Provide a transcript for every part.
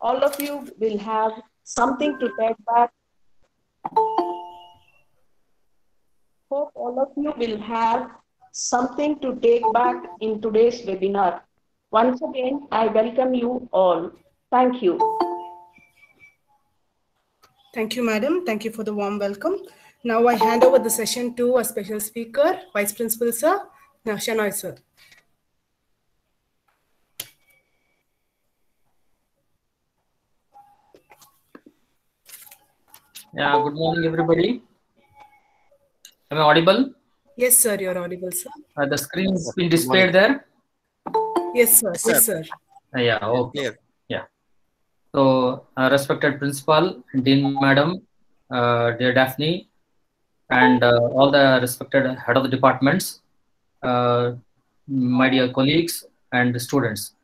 all of you will have something to take back. Hope all of you will have something to take back in today's webinar. Once again, I welcome you all. Thank you. Thank you, madam. Thank you for the warm welcome. Now I hand over the session to a special speaker, Vice Principal Sir, Shenoy Sir. Yeah, good morning, everybody. Am I audible? Yes, sir, you're audible, sir. Uh, the screen is been displayed there? Yes, sir. Yes, sir. Uh, yeah, okay. Yeah. So, uh, respected principal, Dean Madam, uh, dear Daphne, and uh, all the respected head of the departments, uh, my dear colleagues and students.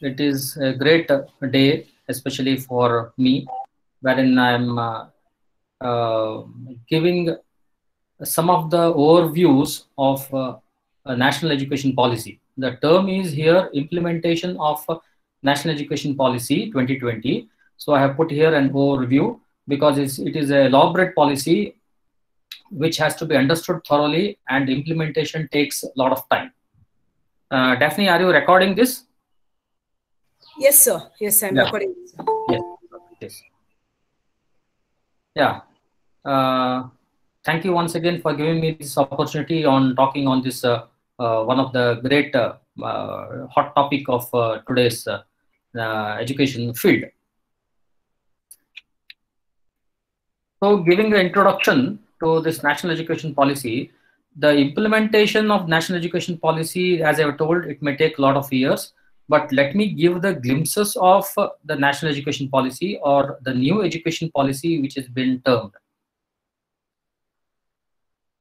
It is a great uh, day, especially for me, wherein I'm giving some of the overviews of uh, national education policy. The term is here implementation of uh, national education policy 2020. So I have put here an overview because it's, it is a elaborate policy which has to be understood thoroughly and implementation takes a lot of time. Uh, Daphne, are you recording this? Yes, sir. Yes, I'm Yeah. recording. Yes. yes. Yeah. Uh, thank you once again for giving me this opportunity on talking on this uh, uh, one of the great uh, uh, hot topic of uh, today's education field. So, giving the introduction to this national education policy, the implementation of national education policy, as I have told, it may take a lot of years. But let me give the glimpses of the national education policy or the new education policy, which has been termed.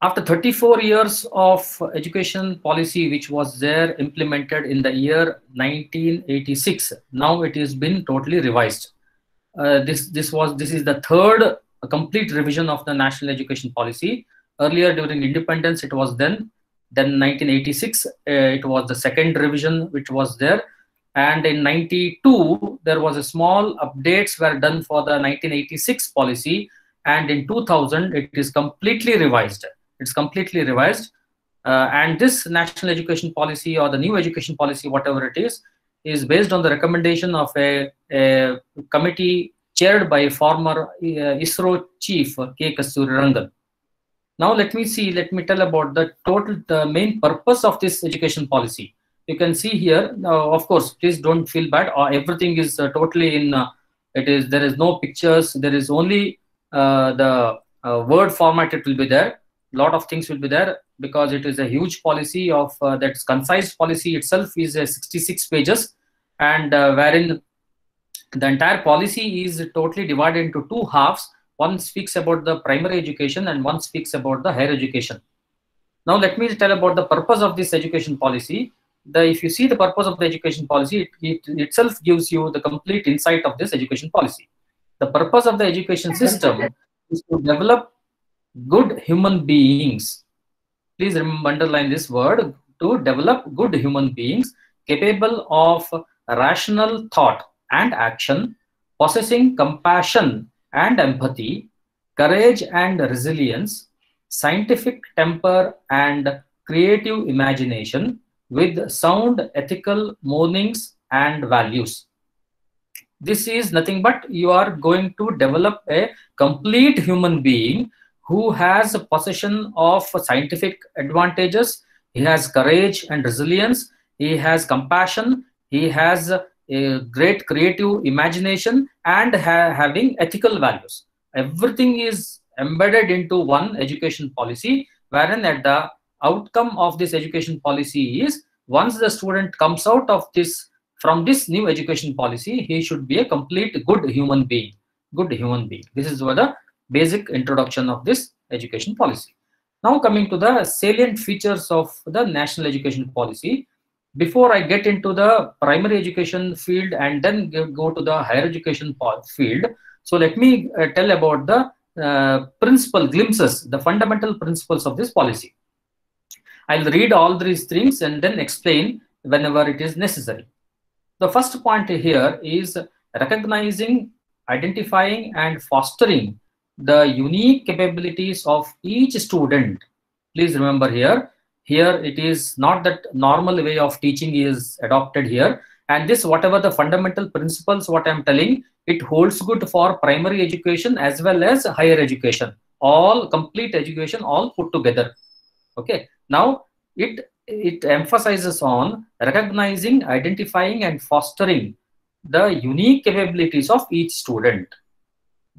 After 34 years of education policy, which was there implemented in the year 1986, now it has been totally revised. Uh, this this was this is the third complete revision of the national education policy. Earlier during independence, it was then. Then 1986, uh, it was the second revision which was there, and in 92 there was a small updates were done for the 1986 policy, and in 2000 it is completely revised. It's completely revised, uh, and this national education policy or the new education policy, whatever it is, is based on the recommendation of a, a committee chaired by former uh, ISRO chief K. Kasturirangan. Now let me see, let me tell about the total, the main purpose of this education policy. You can see here, now of course, please don't feel bad, or everything is uh, totally in, uh, it is, there is no pictures, there is only uh, the uh, word format, it will be there. Lot of things will be there because it is a huge policy of uh, that concise policy itself is uh, 66 pages and uh, wherein the entire policy is totally divided into two halves. One speaks about the primary education and one speaks about the higher education. Now let me tell about the purpose of this education policy. The if you see the purpose of the education policy it, it itself gives you the complete insight of this education policy. The purpose of the education system is to develop good human beings. Please remember underline this word to develop good human beings capable of rational thought and action possessing compassion and empathy courage and resilience scientific temper and creative imagination with sound ethical mornings and values. This is nothing but you are going to develop a complete human being who has a possession of scientific advantages. He has courage and resilience. He has compassion. He has a great creative imagination and ha- having ethical values. Everything is embedded into one education policy wherein at the outcome of this education policy is once the student comes out of this from this new education policy he should be a complete good human being. Good human being. This is what the basic introduction of this education policy. Now coming to the salient features of the national education policy. Before I get into the primary education field and then go to the higher education field, so let me uh, tell about the uh, principal glimpses, the fundamental principles of this policy. I'll read all these things and then explain whenever it is necessary. The first point here is recognizing, identifying, and fostering the unique capabilities of each student. Please remember here, here it is not that normal way of teaching is adopted here. And this, whatever the fundamental principles, what I'm telling, it holds good for primary education as well as higher education. All complete education, all put together. Okay. Now, it it emphasizes on recognizing, identifying, and fostering the unique capabilities of each student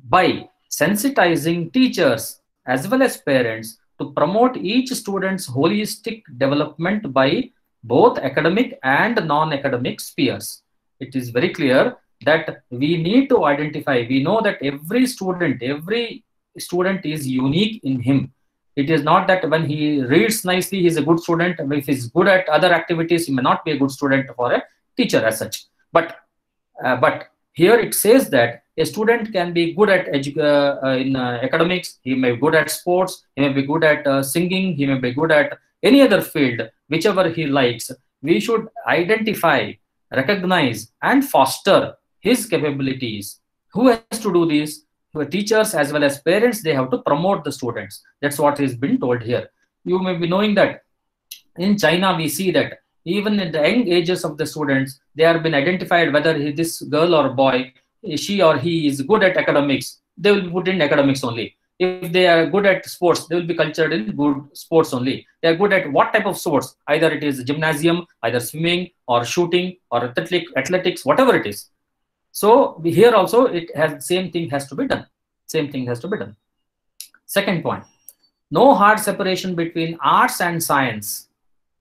by sensitizing teachers as well as parents to promote each student's holistic development by both academic and non-academic spheres. It is very clear that we need to identify, we know that every student, every student is unique in him it is not that when he reads nicely, he's a good student. If he's good at other activities, he may not be a good student for a teacher as such. But uh, but here it says that a student can be good at uh, uh, in uh, academics. He may be good at sports. He may be good at singing. He may be good at any other field, whichever he likes. We should identify, recognize, and foster his capabilities. Who has to do this? teachers as well as parents they have to promote the students that's what has been told here you may be knowing that in china we see that even in the young ages of the students they have been identified whether this girl or boy she or he is good at academics they will be put in academics only if they are good at sports they will be cultured in good sports only they are good at what type of sports either it is gymnasium either swimming or shooting or athletic, athletics whatever it is so here also it has same thing has to be done. Same thing has to be done. Second point, no hard separation between arts and science.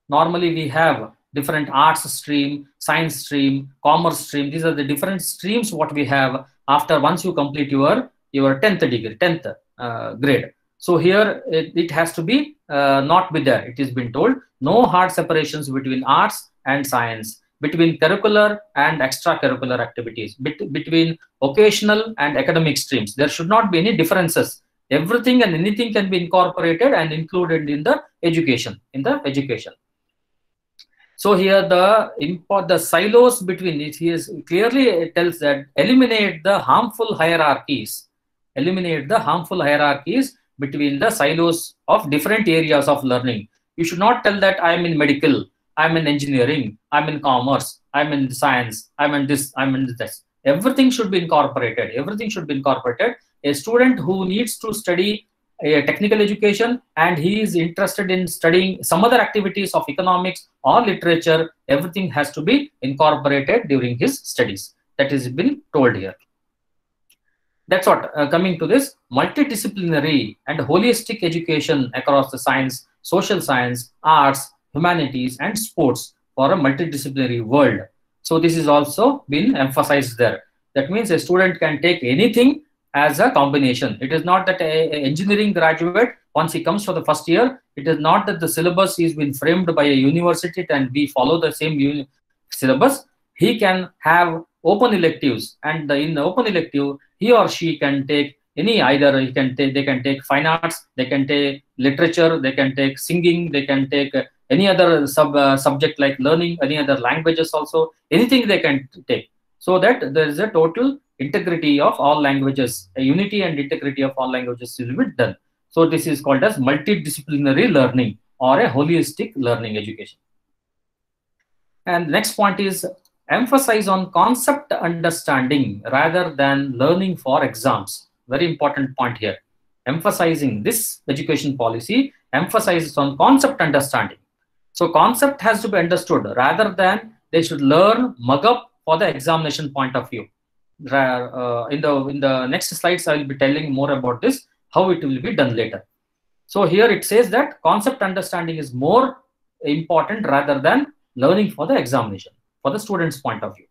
Normally we have different arts stream, science stream, commerce stream. These are the different streams what we have after once you complete your your 10th degree, 10th uh, grade. So here it, it has to be uh, not be there. It has been told no hard separations between arts and science between curricular and extracurricular activities, bet between occasional and academic streams. There should not be any differences. Everything and anything can be incorporated and included in the education, in the education. So here the import the silos between it is clearly tells that eliminate the harmful hierarchies, eliminate the harmful hierarchies between the silos of different areas of learning. You should not tell that I am in medical, I'm in engineering, I'm in commerce, I'm in science, I'm in this, I'm in this. Everything should be incorporated. Everything should be incorporated. A student who needs to study technical education and he is interested in studying some other activities of economics or literature, everything has to be incorporated during his studies. That has been told here. That's what, uh, coming to this, multidisciplinary and holistic education across the science, social science, arts, humanities, and sports for a multidisciplinary world. So this is also been emphasized there. That means a student can take anything as a combination. It is not that a, a engineering graduate, once he comes for the first year, it is not that the syllabus is been framed by a university and we follow the same syllabus. He can have open electives and the, in the open elective, he or she can take any either he can take they can take fine arts they can take literature they can take singing they can take any other sub uh, subject like learning any other languages also anything they can take so that there is a total integrity of all languages unity and integrity of all languages will be done. So this is called as multidisciplinary learning or a holistic learning education. And next point is emphasize on concept understanding rather than learning for exams. Very important point here. Emphasizing this education policy emphasizes on concept understanding. So concept has to be understood rather than they should learn mug up for the examination point of view. Uh, in the in the next slides, I will be telling more about this, how it will be done later. So here it says that concept understanding is more important rather than learning for the examination, for the student's point of view.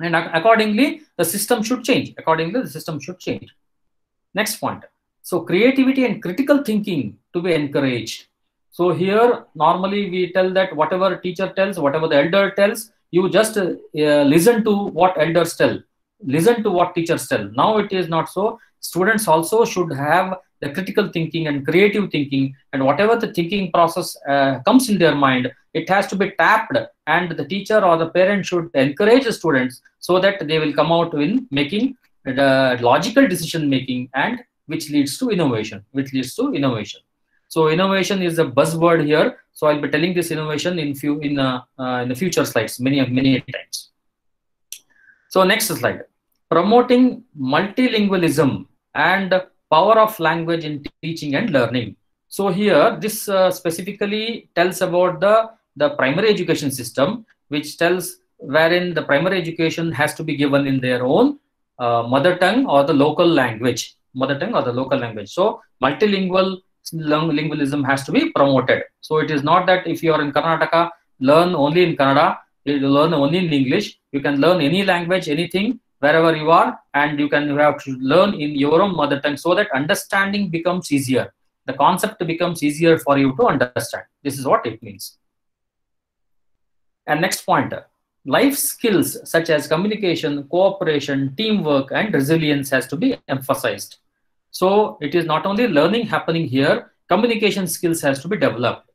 And accordingly, the system should change. Accordingly, the system should change. Next point. So creativity and critical thinking to be encouraged so here, normally we tell that whatever teacher tells, whatever the elder tells, you just uh, listen to what elders tell, listen to what teachers tell. Now it is not so. Students also should have the critical thinking and creative thinking, and whatever the thinking process uh, comes in their mind, it has to be tapped and the teacher or the parent should encourage the students so that they will come out in making the logical decision making and which leads to innovation which leads to innovation so innovation is a buzzword here so i'll be telling this innovation in few in uh, uh, in the future slides many many times so next slide promoting multilingualism and power of language in teaching and learning. So here this uh, specifically tells about the the primary education system which tells wherein the primary education has to be given in their own uh, mother tongue or the local language mother tongue or the local language. So multilingual lingualism has to be promoted. So it is not that if you are in karnataka learn only in kannada you learn only in english you can learn any language anything wherever you are and you can you have to learn in your own mother tongue so that understanding becomes easier the concept becomes easier for you to understand this is what it means and next point life skills such as communication, cooperation, teamwork, and resilience has to be emphasized. So it is not only learning happening here, communication skills has to be developed.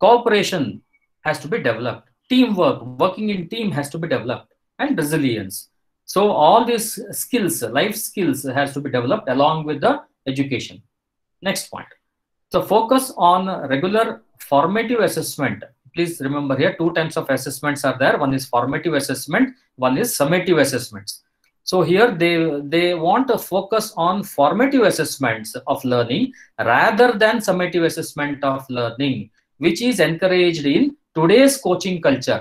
Cooperation has to be developed. Teamwork, working in team has to be developed and resilience. So all these skills, life skills has to be developed along with the education. Next point. So focus on regular formative assessment. Please remember here two types of assessments are there. One is formative assessment one is summative assessments. So here they they want to focus on formative assessments of learning rather than summative assessment of learning which is encouraged in today's coaching culture.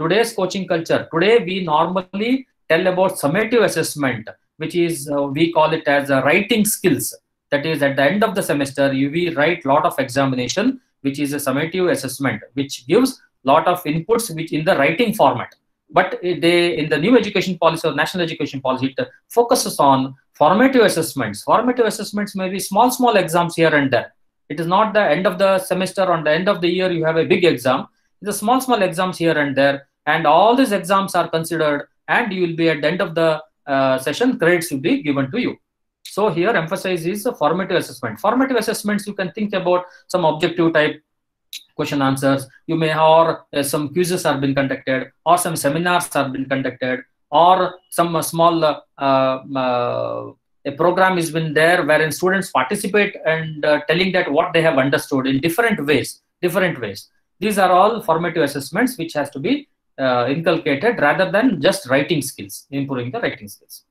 Today's coaching culture. Today we normally tell about summative assessment which is uh, we call it as a writing skills that is at the end of the semester you we write lot of examination which is a summative assessment, which gives lot of inputs which in the writing format. But they in the new education policy or national education policy, it focuses on formative assessments. Formative assessments may be small, small exams here and there. It is not the end of the semester, on the end of the year, you have a big exam. A small, small exams here and there. And all these exams are considered, and you will be at the end of the uh, session, grades will be given to you. So here emphasis is formative assessment. Formative assessments, you can think about some objective type question answers. You may or uh, some quizzes are been conducted or some seminars are been conducted or some uh, small uh, uh, a program has been there wherein students participate and uh, telling that what they have understood in different ways, different ways. These are all formative assessments which has to be uh, inculcated rather than just writing skills, improving the writing skills.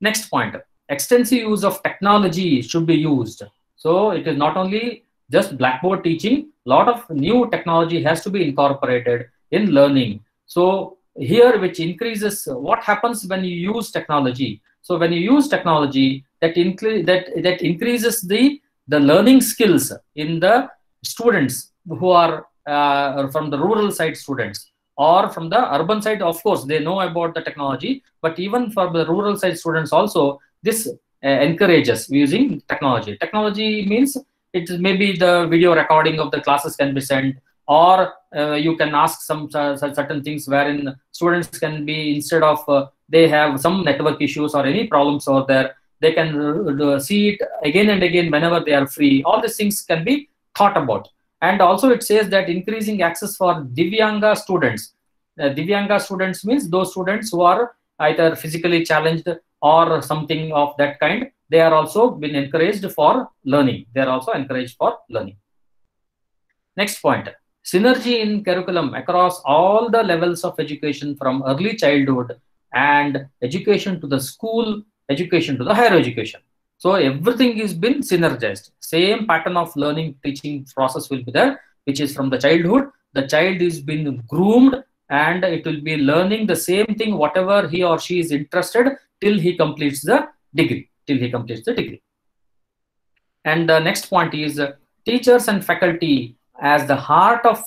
Next point, extensive use of technology should be used. So it is not only just blackboard teaching, a lot of new technology has to be incorporated in learning. So here which increases what happens when you use technology. So when you use technology that, that, that increases the, the learning skills in the students who are uh, from the rural side students or from the urban side of course they know about the technology but even for the rural side students also this uh, encourages using technology. Technology means it may be the video recording of the classes can be sent or uh, you can ask some uh, certain things wherein students can be instead of uh, they have some network issues or any problems over there they can uh, see it again and again whenever they are free all these things can be thought about and also it says that increasing access for divyanga students uh, divyanga students means those students who are either physically challenged or something of that kind, they are also been encouraged for learning. They are also encouraged for learning. Next point, synergy in curriculum across all the levels of education from early childhood and education to the school, education to the higher education. So everything is been synergized. Same pattern of learning teaching process will be there, which is from the childhood. The child is been groomed and it will be learning the same thing, whatever he or she is interested till he completes the degree, till he completes the degree. And the next point is uh, teachers and faculty as the heart of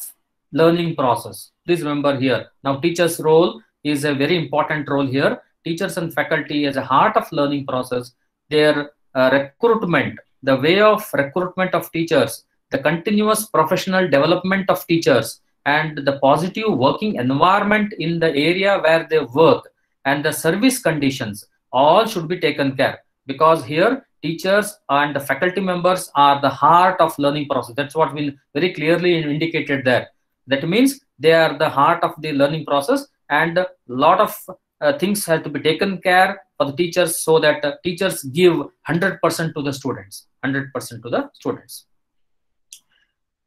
learning process. Please remember here. Now, teacher's role is a very important role here. Teachers and faculty as a heart of learning process. Their uh, recruitment, the way of recruitment of teachers, the continuous professional development of teachers, and the positive working environment in the area where they work and the service conditions all should be taken care because here teachers and the faculty members are the heart of learning process. That's what we very clearly indicated there. That means they are the heart of the learning process and a lot of uh, things have to be taken care for the teachers so that uh, teachers give 100% to the students 100% to the students.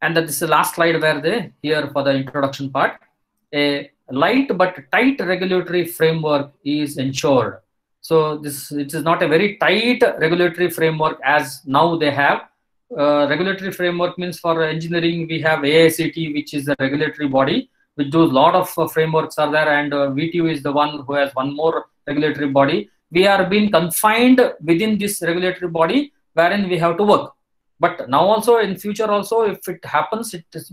And that this is the last slide where they here for the introduction part. A light but tight regulatory framework is ensured. So this it is not a very tight regulatory framework as now they have. Uh, regulatory framework means for engineering we have AICTE which is a regulatory body which a lot of uh, frameworks are there and uh, VTU is the one who has one more regulatory body. We are being confined within this regulatory body wherein we have to work. But now also in future also if it happens, it is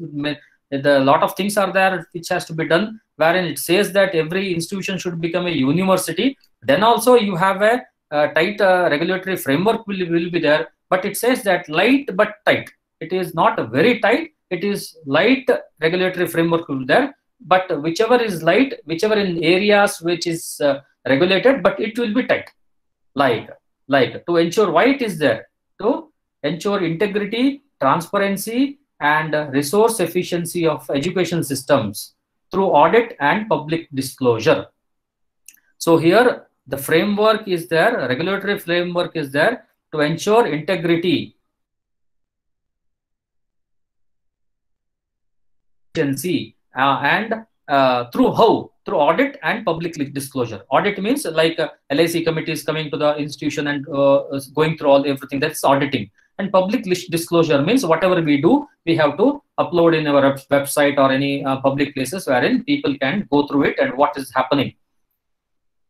the lot of things are there which has to be done wherein it says that every institution should become a university. Then also you have a, a tight uh, regulatory framework will, will be there. But it says that light but tight. It is not very tight it is light regulatory framework will be there but whichever is light, whichever in areas which is uh, regulated, but it will be tight. Like, like to ensure why it is there to ensure integrity, transparency, and resource efficiency of education systems through audit and public disclosure. So here the framework is there, regulatory framework is there to ensure integrity efficiency and uh, through how? Through audit and public disclosure. Audit means like uh, lic committee is coming to the institution and uh, going through all everything. That's auditing. And public disclosure means whatever we do we have to upload in our website or any uh, public places wherein people can go through it and what is happening.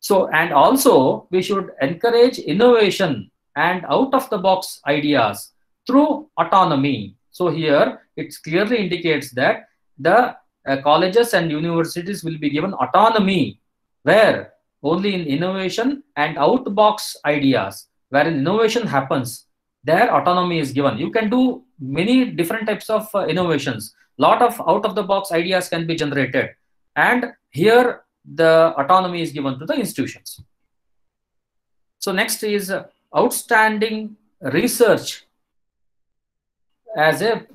So and also we should encourage innovation and out of the box ideas through autonomy. So here it clearly indicates that the uh, colleges and universities will be given autonomy where only in innovation and outbox ideas where innovation happens their autonomy is given. You can do many different types of uh, innovations. Lot of out of the box ideas can be generated. And here the autonomy is given to the institutions. So next is uh, outstanding research as a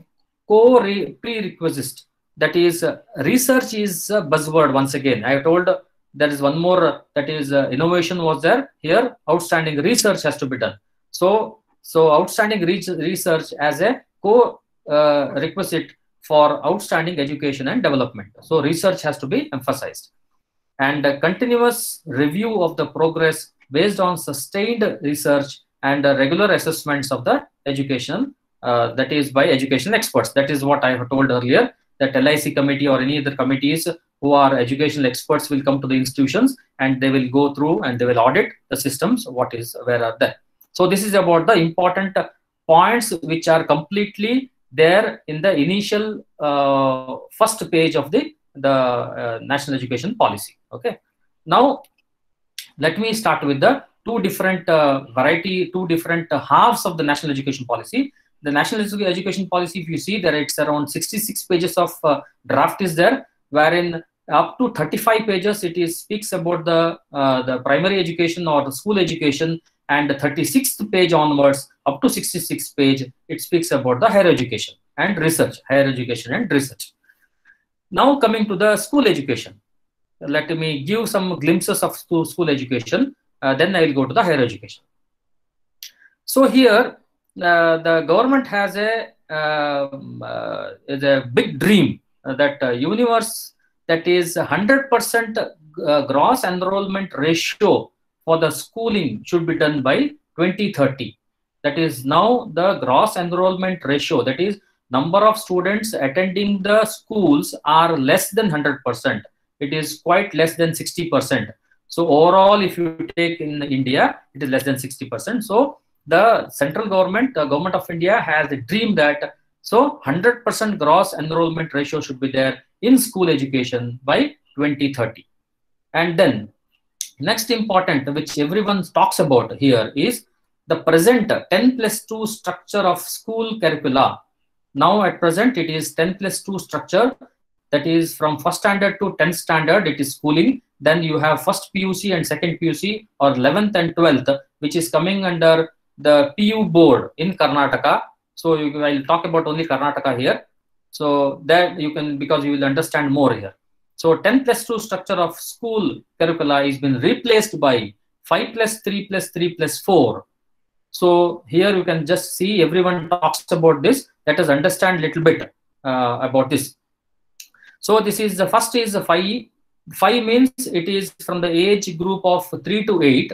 core prerequisite that is uh, research is a buzzword once again. I told there is one more that is uh, innovation was there. Here outstanding research has to be done. So so outstanding re research as a co uh, requisite for outstanding education and development. So research has to be emphasized. And a continuous review of the progress based on sustained research and regular assessments of the education uh, that is by education experts. That is what i have told earlier that LIC committee or any other committees who are educational experts will come to the institutions and they will go through and they will audit the systems, what is, where are there. So this is about the important points which are completely there in the initial uh, first page of the, the uh, national education policy. Okay. Now, let me start with the two different uh, variety, two different halves of the national education policy the national education policy if you see there it's around 66 pages of uh, draft is there wherein up to 35 pages it is speaks about the uh, the primary education or the school education and the 36th page onwards up to 66 page it speaks about the higher education and research higher education and research. Now coming to the school education. Let me give some glimpses of school, school education uh, then i will go to the higher education. So here uh, the government has a um, uh, is a big dream that uh, universe that is 100% uh, gross enrollment ratio for the schooling should be done by 2030 that is now the gross enrollment ratio. That is number of students attending the schools are less than 100% it is quite less than 60% so overall if you take in india it is less than 60% so the central government, the government of India has a dream that so 100% gross enrollment ratio should be there in school education by 2030. And then next important, which everyone talks about here is the present 10 plus 2 structure of school curricula. Now at present it is 10 plus 2 structure that is from first standard to 10th standard it is schooling then you have first PUC and second PUC or 11th and 12th which is coming under the PU board in Karnataka. So you, I'll talk about only Karnataka here. So that you can, because you will understand more here. So 10 plus 2 structure of school curricula is been replaced by 5 plus 3 plus 3 plus 4. So here you can just see everyone talks about this. Let us understand little bit uh, about this. So this is the first is the 5. 5 means it is from the age group of 3 to 8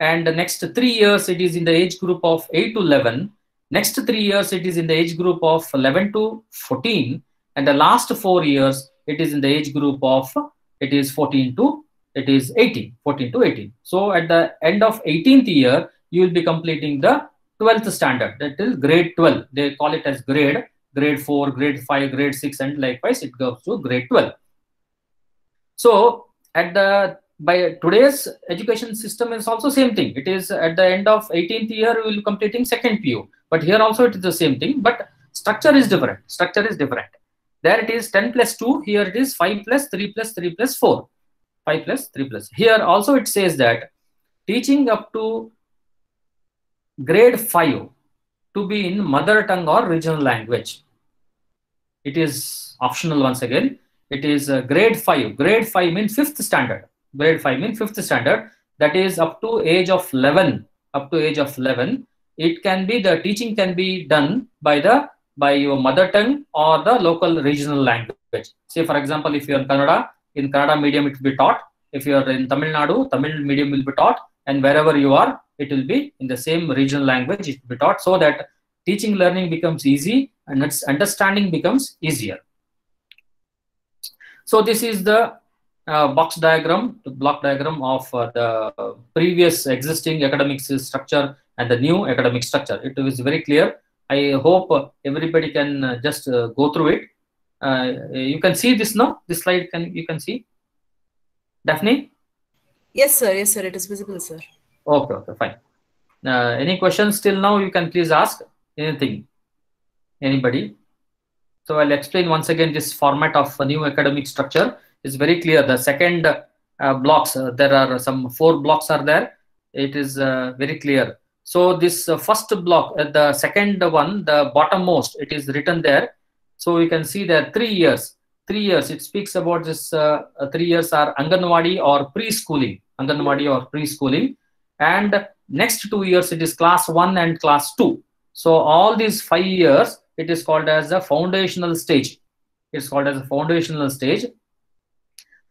and the next 3 years it is in the age group of 8 to 11 next 3 years it is in the age group of 11 to 14 and the last 4 years it is in the age group of it is 14 to it is 18 14 to 18 so at the end of 18th year you will be completing the 12th standard. That is grade 12 they call it as grade grade 4 grade 5 grade 6 and likewise it goes to grade 12 so at the by today's education system is also same thing. It is at the end of 18th year we will completing second pu but here also it is the same thing but structure is different. Structure is different. There it is 10 plus 2 here it is 5 plus 3 plus 3 plus 4 5 plus 3 plus. Here also it says that teaching up to grade 5 to be in mother tongue or regional language. It is optional once again. It is uh, grade 5 grade 5 means fifth standard grade 5 means fifth standard that is up to age of 11 up to age of 11 it can be the teaching can be done by the by your mother tongue or the local regional language. Say for example if you are in kannada in kannada medium it will be taught. If you are in tamil nadu tamil medium will be taught and wherever you are it will be in the same regional language it will be taught so that teaching learning becomes easy and its understanding becomes easier. So this is the box diagram, the block diagram of uh, the previous existing academic structure and the new academic structure. It is very clear. I hope uh, everybody can uh, just uh, go through it. Uh, you can see this now. This slide can you can see. Daphne. Yes, sir. Yes, sir. It is visible, sir. Okay. Okay. Fine. any questions till now? You can please ask anything. Anybody? So I'll explain once again this format of a new academic structure is very clear. The second uh, blocks, uh, there are some four blocks are there. It is uh, very clear. So this first block, the second one, the bottommost, it is written there. So you can see there three years. Three years. It speaks about this. three years are Anganwadi or preschooling. Anganwadi or preschooling, and next two years it is class one and class two. So all these five years, it is called as a foundational stage. It's called as a foundational stage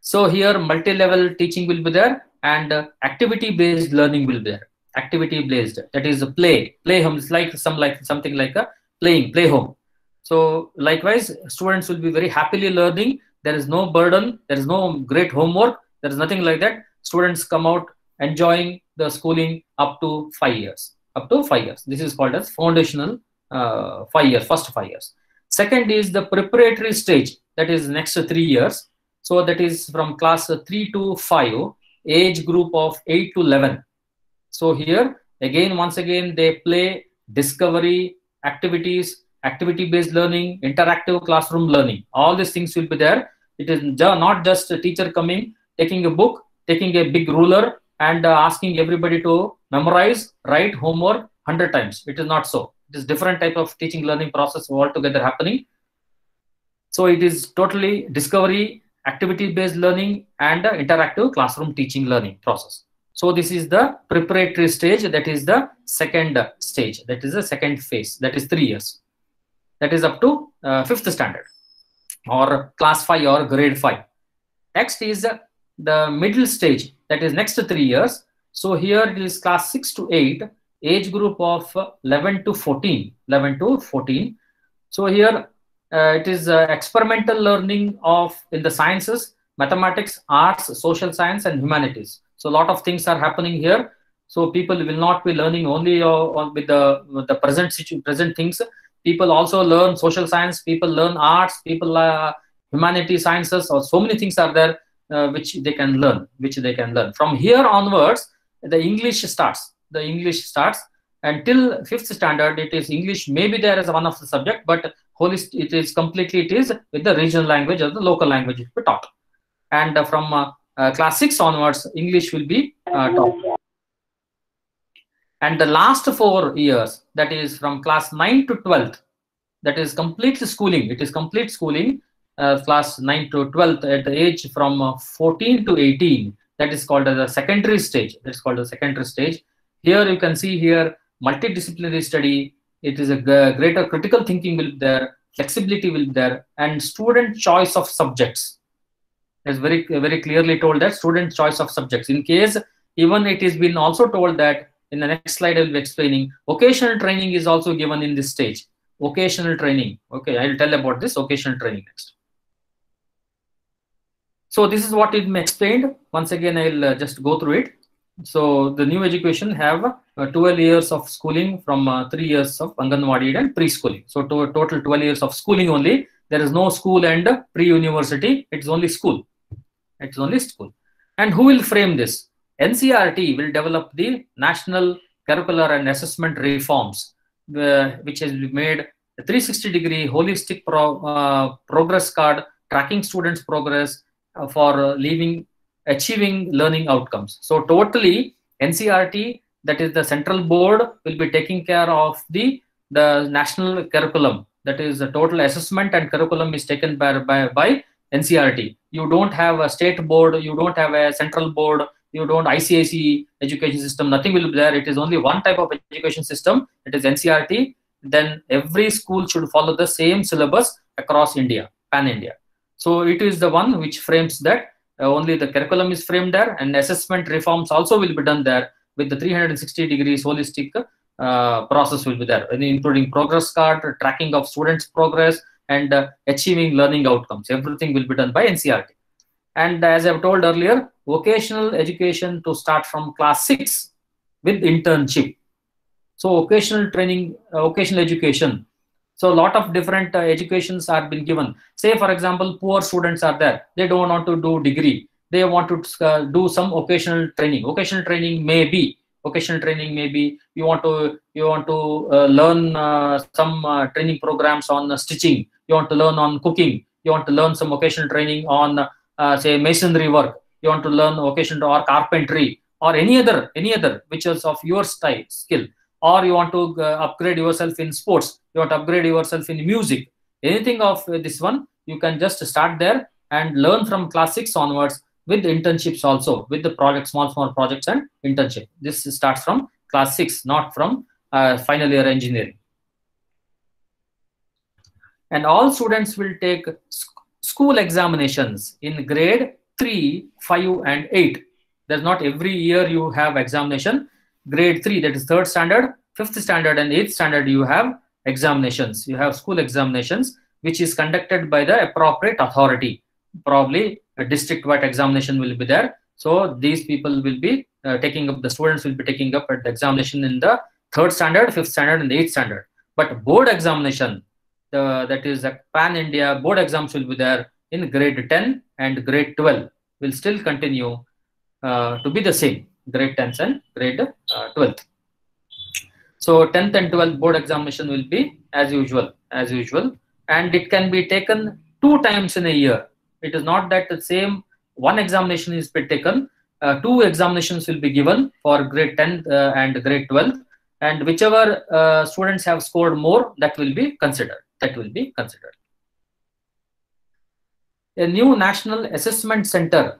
so here multi-level teaching will be there and uh, activity-based learning will be there. Activity-based, that is a play. Play home is like some like something like a playing, play home. So likewise, students will be very happily learning. There is no burden. There is no great homework. There is nothing like that. Students come out enjoying the schooling up to five years. Up to five years. This is called as foundational uh, five years, first five years. Second is the preparatory stage. That is next three years so that is from class 3 to 5, age group of 8 to 11. So here, again, once again, they play discovery, activities, activity-based learning, interactive classroom learning. All these things will be there. It is not just a teacher coming, taking a book, taking a big ruler, and uh, asking everybody to memorize, write homework 100 times. It is not so. It is different type of teaching learning process altogether happening. So it is totally discovery, activity-based learning and uh, interactive classroom teaching learning process. So this is the preparatory stage. That is the second stage. That is the second phase. That is three years. That is up to uh, fifth standard or class five or grade five. Next is the middle stage. That is next three years. So here it is class six to eight, age group of 11 to 14. 11 to 14. So here it is uh, experimental learning of in the sciences mathematics arts social science and humanities. So a lot of things are happening here. So people will not be learning only uh, with the with the present situ- present things. People also learn social science people learn arts people uh, humanity sciences or so many things are there uh, which they can learn which they can learn. From here onwards the english starts. The english starts until fifth standard it is english maybe there is one of the subject but wholly it is completely it is with the regional language or the local language we taught and uh, from uh, uh, class 6 onwards english will be taught And the last four years, that is from class 9 to 12th, that is complete schooling. It is complete schooling, uh, class 9 to 12th at the age from uh, 14 to 18. That is called as a secondary stage. That's called a secondary stage. Here you can see here multidisciplinary study. It is a greater critical thinking will be there, flexibility will be there, and student choice of subjects. Is very very clearly told that student choice of subjects. In case even it is been also told that in the next slide I will be explaining vocational training is also given in this stage. Vocational training. Okay, I will tell about this vocational training next. So this is what it explained. Once again, I'll uh, just go through it. So the new education have uh, 12 years of schooling from uh, 3 years of Anganwadi and preschooling. So to total 12 years of schooling only. There is no school and pre-university. It's only school. It's only school. And who will frame this? NCERT will develop the national curricular and assessment reforms, uh, which has made a 360 degree holistic pro, uh, progress card tracking students' progress uh, for leaving achieving learning outcomes. So totally NCERT, that is the central board, will be taking care of the the national curriculum. That is the total assessment and curriculum is taken by, by, by NCERT. You don't have a state board, you don't have a central board, you don't ICSE education system, nothing will be there. It is only one type of education system. It is NCERT. Then every school should follow the same syllabus across India, pan India. So it is the one which frames that only the curriculum is framed there and assessment reforms also will be done there with the 360 degrees holistic uh, process will be there including progress card tracking of students progress and uh, achieving learning outcomes. Everything will be done by ncert and as i've told earlier vocational education to start from class 6 with internship. So vocational training uh, vocational education so a lot of different uh, educations are been given. Say, for example, poor students are there. They don't want to do degree. They want to uh, do some occasional training. Occasional training may be vocational training. Maybe you want to you want to uh, learn uh, some uh, training programs on stitching. You want to learn on cooking. You want to learn some vocational training on uh, say masonry work. You want to learn vocational or carpentry or any other any other which is of your style skill or you want to uh, upgrade yourself in sports you want to upgrade yourself in music anything of this one you can just start there and learn from class 6 onwards with internships also with the project small small projects and internship. This starts from class 6 not from uh, final year engineering. And all students will take sc school examinations in grade 3 5 and 8 there's not every year you have examination grade 3 that is third standard fifth standard and eighth standard you have examinations. You have school examinations which is conducted by the appropriate authority. Probably a district wide examination will be there. So these people will be uh, taking up the students will be taking up at the examination in the third standard fifth standard and eighth standard. But board examination that is a pan india board exams will be there in grade 10 and grade 12 will still continue uh, to be the same grade 10th and grade uh, 12th. So 10th and 12th board examination will be as usual, as usual, and it can be taken two times in a year. It is not that the same one examination is taken. Uh, two examinations will be given for grade 10th uh, and grade 12th, and whichever uh, students have scored more, that will be considered. That will be considered. A new national assessment center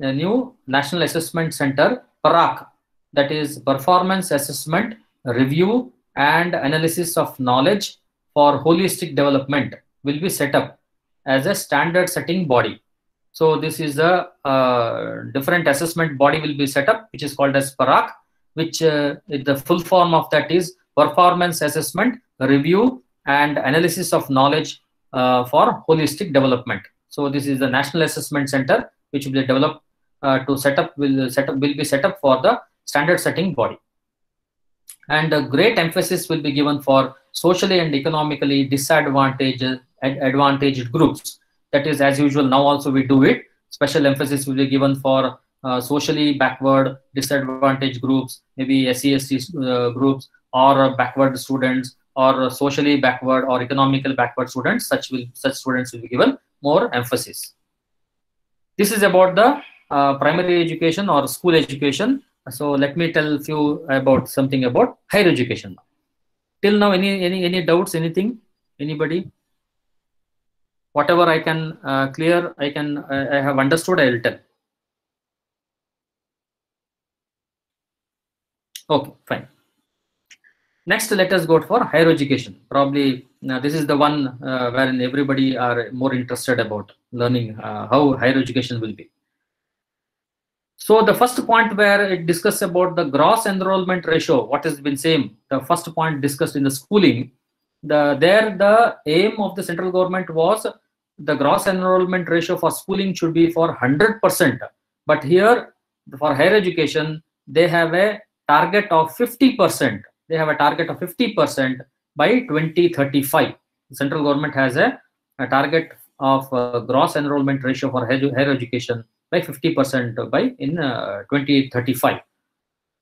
a new National Assessment Center, PARAKH, that is Performance Assessment, Review and Analysis of Knowledge for Holistic Development will be set up as a standard setting body. So this is a different assessment body will be set up, which is called as PARAKH, which uh, the full form of that is Performance Assessment, Review and Analysis of Knowledge uh, for Holistic Development. So this is the National Assessment Center which will be developed uh, to set up will set up will be set up for the standard setting body. And a great emphasis will be given for socially and economically disadvantaged advantaged groups. That is as usual now also we do it. Special emphasis will be given for uh, socially backward disadvantaged groups maybe SCST uh, groups or backward students or socially backward or economical backward students. Such will such students will be given more emphasis this is about the uh, primary education or school education So let me tell you about something about higher education. Till now, any any any doubts? Anything? Anybody? Whatever I can uh, clear, I can I have understood. I will tell. Okay, fine. Next, let us go for higher education. Probably uh, this is the one uh, wherein everybody are more interested about learning uh, how higher education will be. So the first point where it discusses about the gross enrollment ratio, what has been same, the first point discussed in the schooling, the there the aim of the central government was the gross enrollment ratio for schooling should be for 100%. But here for higher education, they have a target of 50%. They have a target of 50% by 2035. The central government has a, a target of uh, gross enrollment ratio for higher, education by 50% by in uh, 2035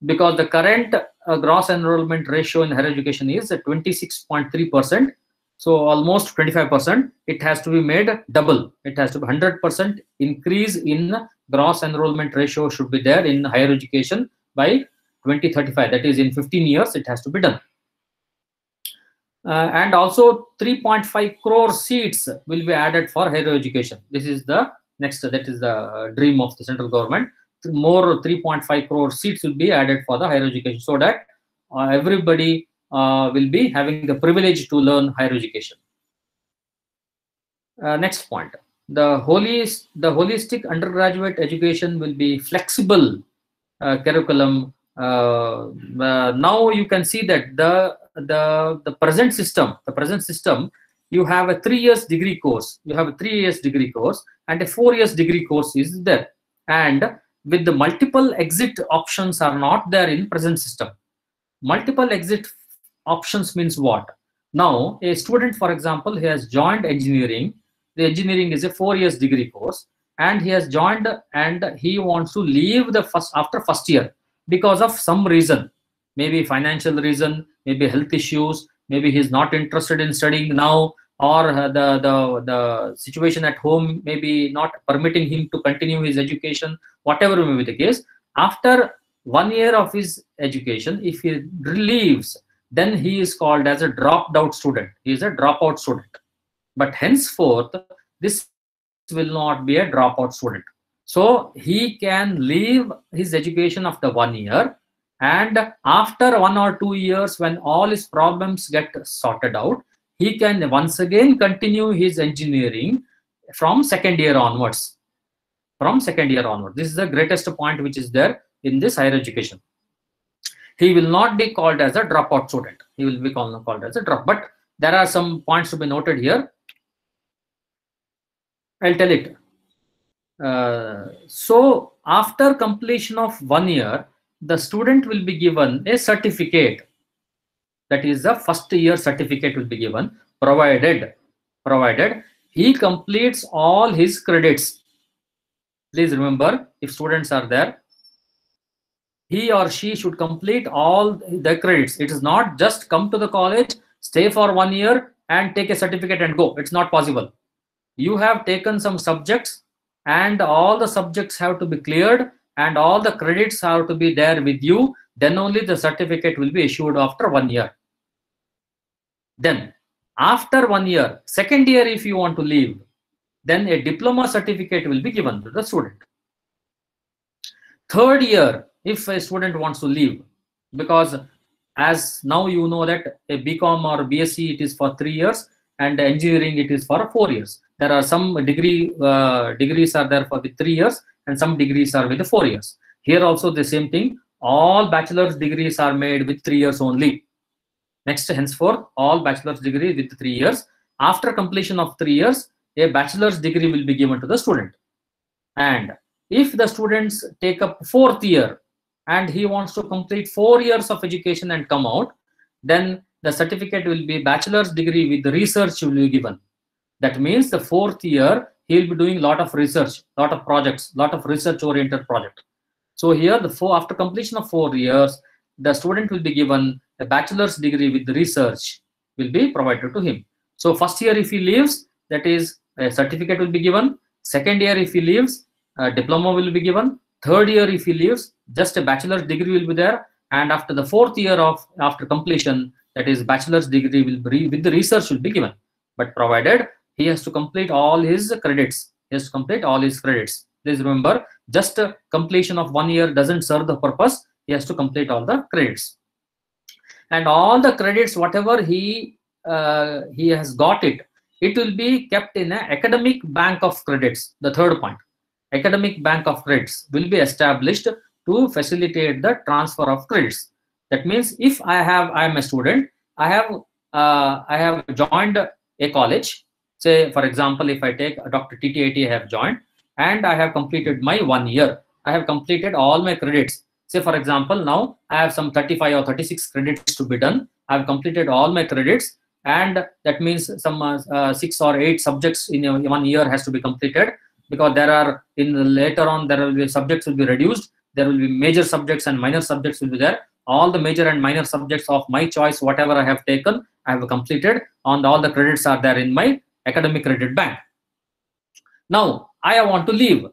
because the current uh, gross enrollment ratio in higher education is 26.3% so almost 25% it has to be made double. It has to be 100% increase in gross enrollment ratio should be there in higher education by 2035 that is in 15 years it has to be done uh, and also 3.5 crore seats will be added for higher education. This is the next that is the dream of the central government. More 3.5 crore seats will be added for the higher education so that uh, everybody uh, will be having the privilege to learn higher education. Uh, next point. The the holistic undergraduate education will be flexible uh, curriculum. Uh, uh, now you can see that the the the present system the present system you have a three years degree course. You have a three years degree course and a four years degree course is there. And with the multiple exit options are not there in present system. Multiple exit options means what? Now a student for example he has joined engineering. The engineering is a four years degree course and he has joined and he wants to leave the first after first year because of some reason maybe financial reason maybe health issues maybe he's not interested in studying now or uh, the, the the situation at home maybe not permitting him to continue his education whatever may be the case. After one year of his education if he leaves then he is called as a dropped out student. He is a dropout student. But henceforth this will not be a dropout student. So he can leave his education after one year and after one or two years when all his problems get sorted out he can once again continue his engineering from second year onwards. From second year onward. This is the greatest point which is there in this higher education. He will not be called as a dropout student. He will be called, called as a drop. But there are some points to be noted here. I'll tell it. Uh, so after completion of one year the student will be given a certificate. That is the first year certificate will be given provided provided he completes all his credits. Please remember if students are there he or she should complete all the credits. It is not just come to the college stay for one year and take a certificate and go. It's not possible. You have taken some subjects and all the subjects have to be cleared and all the credits have to be there with you then only the certificate will be issued after one year. Then after one year second year if you want to leave then a diploma certificate will be given to the student. Third year if a student wants to leave because as now you know that a bcom or bsc it is for three years and engineering it is for four years there are some degree uh, degrees are there for the three years and some degrees are with the four years. Here also the same thing. All bachelor's degrees are made with three years only. Next henceforth all bachelor's degree with three years. After completion of three years a bachelor's degree will be given to the student. And if the students take up fourth year and he wants to complete four years of education and come out then the certificate will be bachelor's degree with research will be given that means the fourth year he will be doing a lot of research lot of projects lot of research oriented project. So here the four after completion of four years the student will be given a bachelor's degree with the research will be provided to him. So first year if he leaves that is a certificate will be given. Second year if he leaves a diploma will be given. Third year if he leaves just a bachelor's degree will be there. And after the fourth year of after completion that is bachelor's degree will be with the research will be given but provided he has to complete all his credits. He has to complete all his credits. Please remember just completion of one year doesn't serve the purpose. He has to complete all the credits. And all the credits whatever he uh, he has got it it will be kept in an academic bank of credits. The third point academic bank of credits will be established to facilitate the transfer of credits. That means if i have i am a student i have uh, i have joined a college say for example if i take dr TTIT i have joined and i have completed my one year. I have completed all my credits. Say for example now i have some 35 or 36 credits to be done. I have completed all my credits and that means some uh, uh, six or eight subjects in one year has to be completed because there are in later on there will be subjects will be reduced. There will be major subjects and minor subjects will be there. All the major and minor subjects of my choice whatever i have taken i have completed. On all the credits are there in my academic credit bank. Now i want to leave.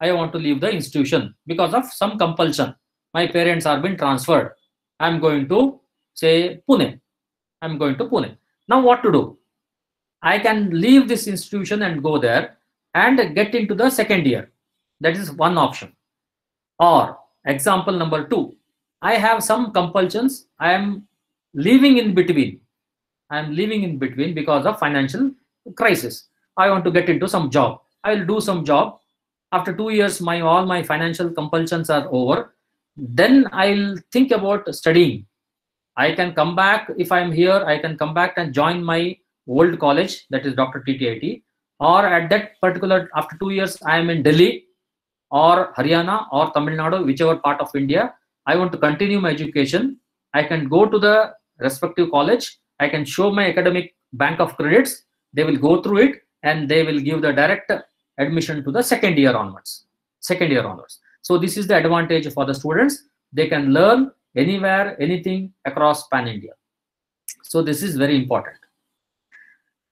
I want to leave the institution because of some compulsion. My parents are being transferred. I'm going to say pune. I'm going to pune. Now what to do? I can leave this institution and go there and get into the second year. That is one option. Or example number two. I have some compulsions. I am living in between. I am living in between because of financial crisis. I want to get into some job. I will do some job. After two years my all my financial compulsions are over. Then i'll think about studying. I can come back. If i'm here i can come back and join my old college that is dr TTIT, or at that particular after two years i am in delhi or haryana or tamil nadu whichever part of india. I want to continue my education. I can go to the respective college. I can show my academic bank of credits they will go through it and they will give the direct admission to the second year onwards. Second year onwards. So this is the advantage for the students. They can learn anywhere anything across pan india. So this is very important.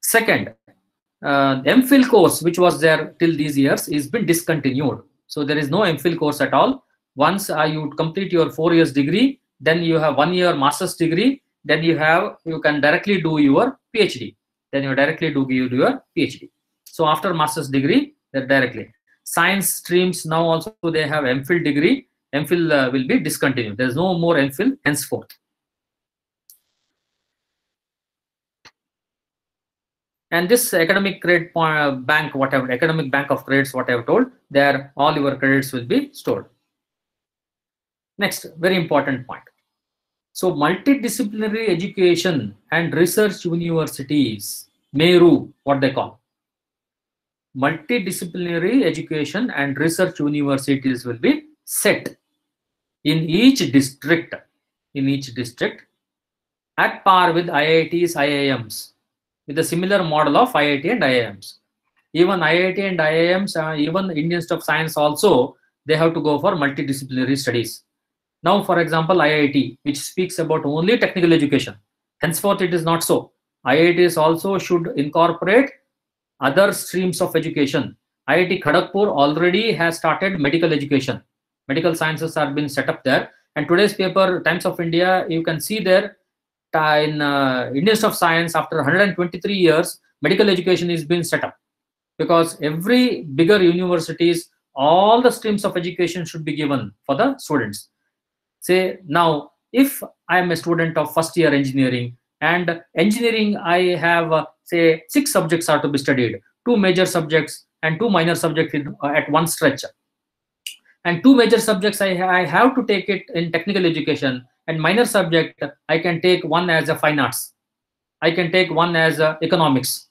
Second uh, mphil course which was there till these years is been discontinued. So there is no mphil course at all. Once uh, you complete your four years degree then you have one year master's degree then you have you can directly do your phd then you directly do give your phd so after master's degree that directly. Science streams now also they have mphil degree. Mphil uh, will be discontinued. There's no more mphil henceforth. And this academic credit bank whatever academic bank of credits what i've told there all your credits will be stored. Next very important point so multidisciplinary education and research universities meru what they call. Multidisciplinary education and research universities will be set in each district in each district at par with iits iims with a similar model of iit and iims even iit and iims uh, even indian institute of science also they have to go for multidisciplinary studies now for example iit which speaks about only technical education. Henceforth it is not so. Iits also should incorporate other streams of education. Iit kharagpur already has started medical education. Medical sciences are being set up there. And today's paper times of india you can see there in uh, indian institute of science after 123 years medical education is being set up. Because every bigger universities all the streams of education should be given for the students say now if i am a student of first year engineering and engineering i have uh, say six subjects are to be studied. Two major subjects and two minor subjects in, uh, at one stretch. And two major subjects I, I have to take it in technical education. And minor subject i can take one as a fine arts. I can take one as a economics.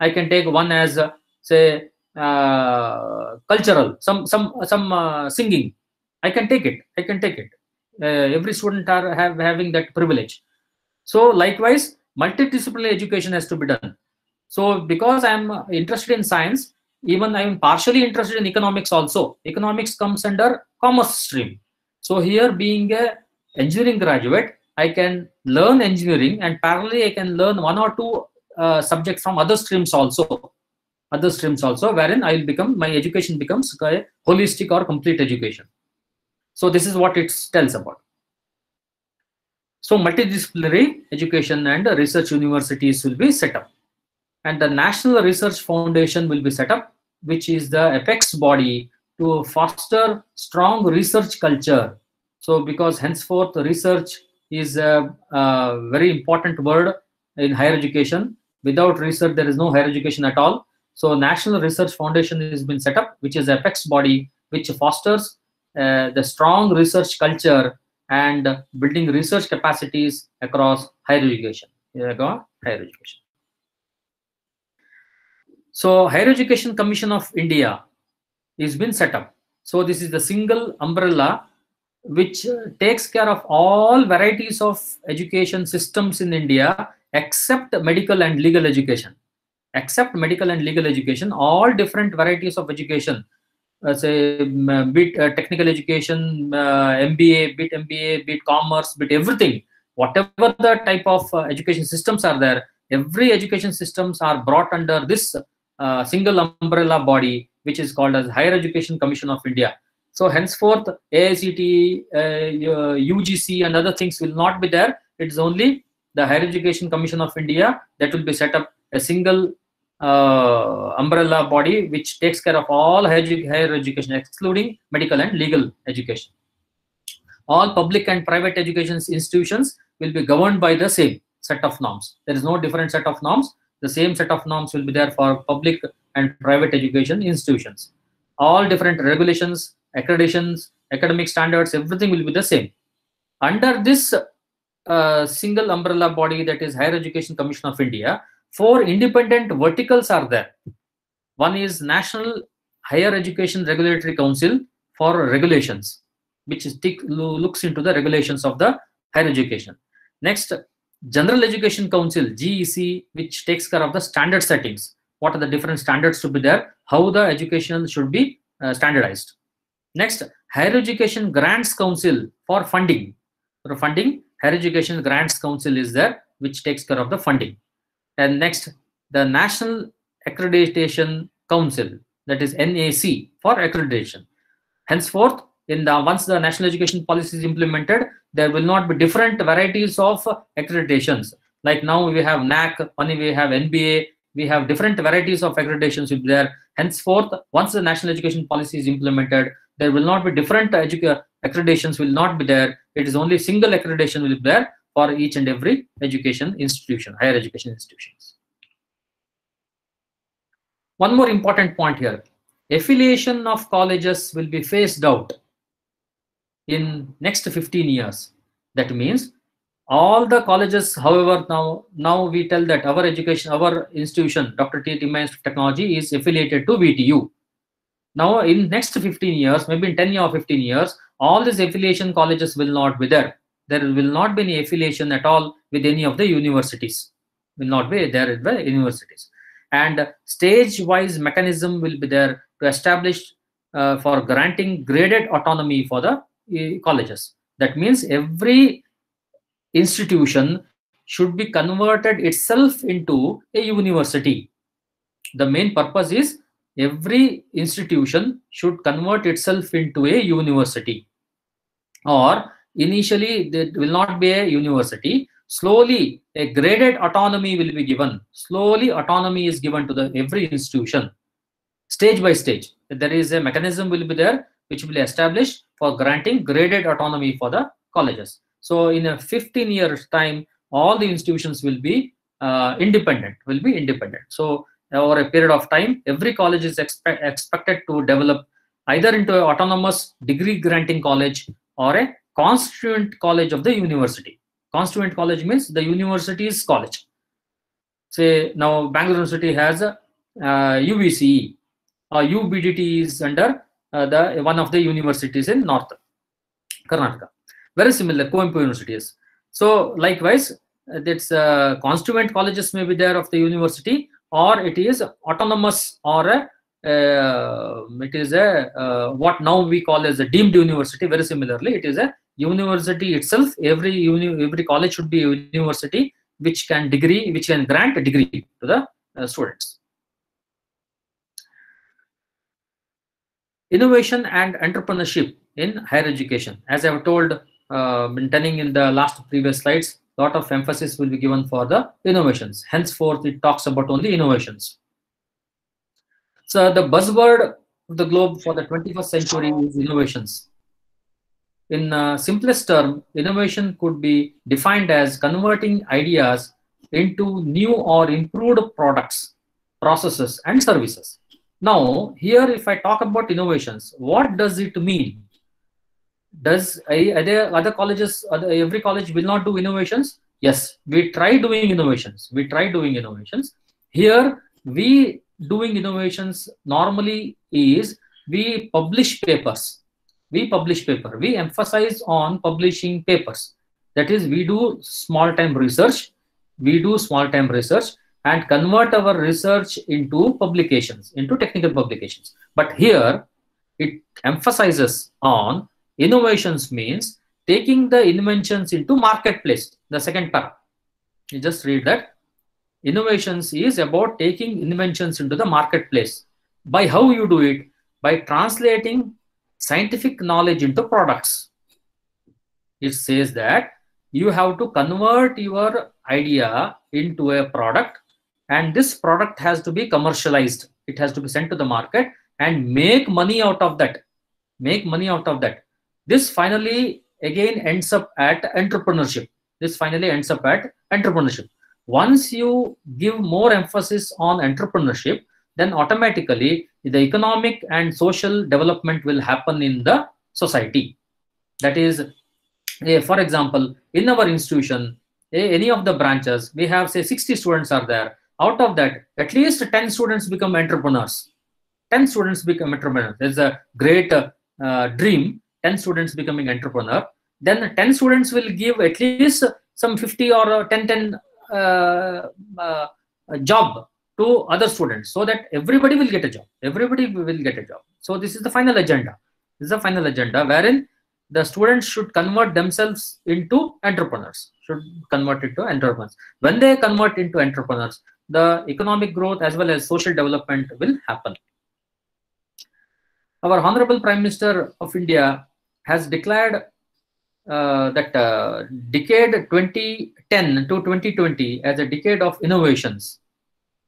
I can take one as a, say uh, cultural some some some uh, singing. I can take it. I can take it. uh, every student are have having that privilege. So likewise multidisciplinary education has to be done. So because i'm interested in science even i'm partially interested in economics also. Economics comes under commerce stream. So here being a engineering graduate i can learn engineering and parallelly i can learn one or two uh, subjects from other streams also. Other streams also, wherein I will become my education becomes a holistic or complete education. So this is what it tells about. So multidisciplinary education and research universities will be set up. And the National Research Foundation will be set up, which is the apex body to foster strong research culture. So because henceforth research is a, a very important word in higher education. Without research, there is no higher education at all. So National Research Foundation has been set up, which is apex body which fosters the strong research culture and building research capacities across higher education. Higher education. So Higher Education Commission of India is been set up. So this is the single umbrella which takes care of all varieties of education systems in India except medical and legal education. Except medical and legal education, all different varieties of education, uh, say um, bit uh, technical education, uh, MBA, bit MBA, bit commerce, bit everything, whatever the type of uh, education systems are there, every education systems are brought under this uh, single umbrella body, which is called as Higher Education Commission of India. So henceforth, AICT, uh, UGC, and other things will not be there. It is only the Higher Education Commission of India that will be set up a single uh, umbrella body which takes care of all higher, edu higher education, excluding medical and legal education. All public and private education institutions will be governed by the same set of norms. There is no different set of norms. The same set of norms will be there for public and private education institutions. All different regulations, accreditations, academic standards, everything will be the same. Under this uh, single umbrella body that is Higher Education Commission of India, four independent verticals are there. One is National Higher Education Regulatory Council for regulations, which is looks into the regulations of the higher education. Next, General Education Council, GEC, which takes care of the standard settings. What are the different standards to be there? How the education should be uh, standardized. Next, Higher Education Grants Council for funding. For funding, Higher Education Grants Council is there, which takes care of the funding. And next, the National Accreditation Council, that is NAC for accreditation. Henceforth, in the once the national education policy is implemented, there will not be different varieties of accreditations. Like now we have NAAC, only we have NBA, we have different varieties of accreditations will be there. Henceforth, once the national education policy is implemented, there will not be different accreditations will not be there. It is only single accreditation will be there for each and every education institution, higher education institutions. One more important point here. Affiliation of colleges will be phased out in next 15 years. That means all the colleges, however, now now we tell that our education, our institution, Dr. T. Thimmaiah Technology is affiliated to VTU. Now in next 15 years, maybe in 10 or 15 years, all these affiliation colleges will not be there. There will not be any affiliation at all with any of the universities. Will not be there in the universities. And stage-wise mechanism will be there to establish uh, for granting graded autonomy for the uh, colleges. That means every institution should be converted itself into a university. The main purpose is every institution should convert itself into a university or initially it will not be a university. Slowly a graded autonomy will be given. Slowly autonomy is given to the every institution. Stage by stage there is a mechanism will be there which will be established for granting graded autonomy for the colleges. So in a 15 years time all the institutions will be uh, independent will be independent. So over a period of time every college is expect, expected to develop either into an autonomous degree granting college or a constituent college of the university. Constituent college means the university's college. Say now bangalore university has a uh, UBC or UBDT is under uh, the one of the universities in north karnataka. Very similar Kuvempu universities so likewise that's uh, constituent colleges may be there of the university or it is autonomous or a, uh, it is a uh, what now we call as a deemed university. Very similarly it is a university itself every uni every college should be a university which can degree which can grant a degree to the uh, students innovation and entrepreneurship in higher education. As I've told, uh, in the last previous slides, lot of emphasis will be given for the innovations. Henceforth, it talks about only innovations. So the buzzword of the globe for the 21st century is innovations. In uh, simplest term, innovation could be defined as converting ideas into new or improved products, processes, and services. Now, here, if I talk about innovations, what does it mean? Does are there other colleges, other, every college will not do innovations? Yes, we try doing innovations. We try doing innovations. Here, we doing innovations normally is we publish papers. We publish paper. We emphasize on publishing papers. That is, we do small time research. We do small time research and convert our research into publications, into technical publications. But here, it emphasizes on innovations means taking the inventions into marketplace, the second part. You just read that. Innovations is about taking inventions into the marketplace. By how you do it? By translating scientific knowledge into products. It says that you have to convert your idea into a product and this product has to be commercialized. It has to be sent to the market and make money out of that. Make money out of that. This finally again ends up at entrepreneurship. This finally ends up at entrepreneurship. Once you give more emphasis on entrepreneurship then automatically the economic and social development will happen in the society. That is for example in our institution any of the branches we have say 60 students are there. Out of that at least 10 students become entrepreneurs. 10 students become entrepreneurs. There's a great uh, uh, dream 10 students becoming entrepreneur. Then 10 students will give at least some 50 or 10 10 uh, uh, job to other students so that everybody will get a job everybody will get a job so this is the final agenda this is the final agenda wherein the students should convert themselves into entrepreneurs should convert into entrepreneurs when they convert into entrepreneurs the economic growth as well as social development will happen. Our Honorable Prime Minister of India has declared uh, that uh, decade 2010 to 2020 as a decade of innovations.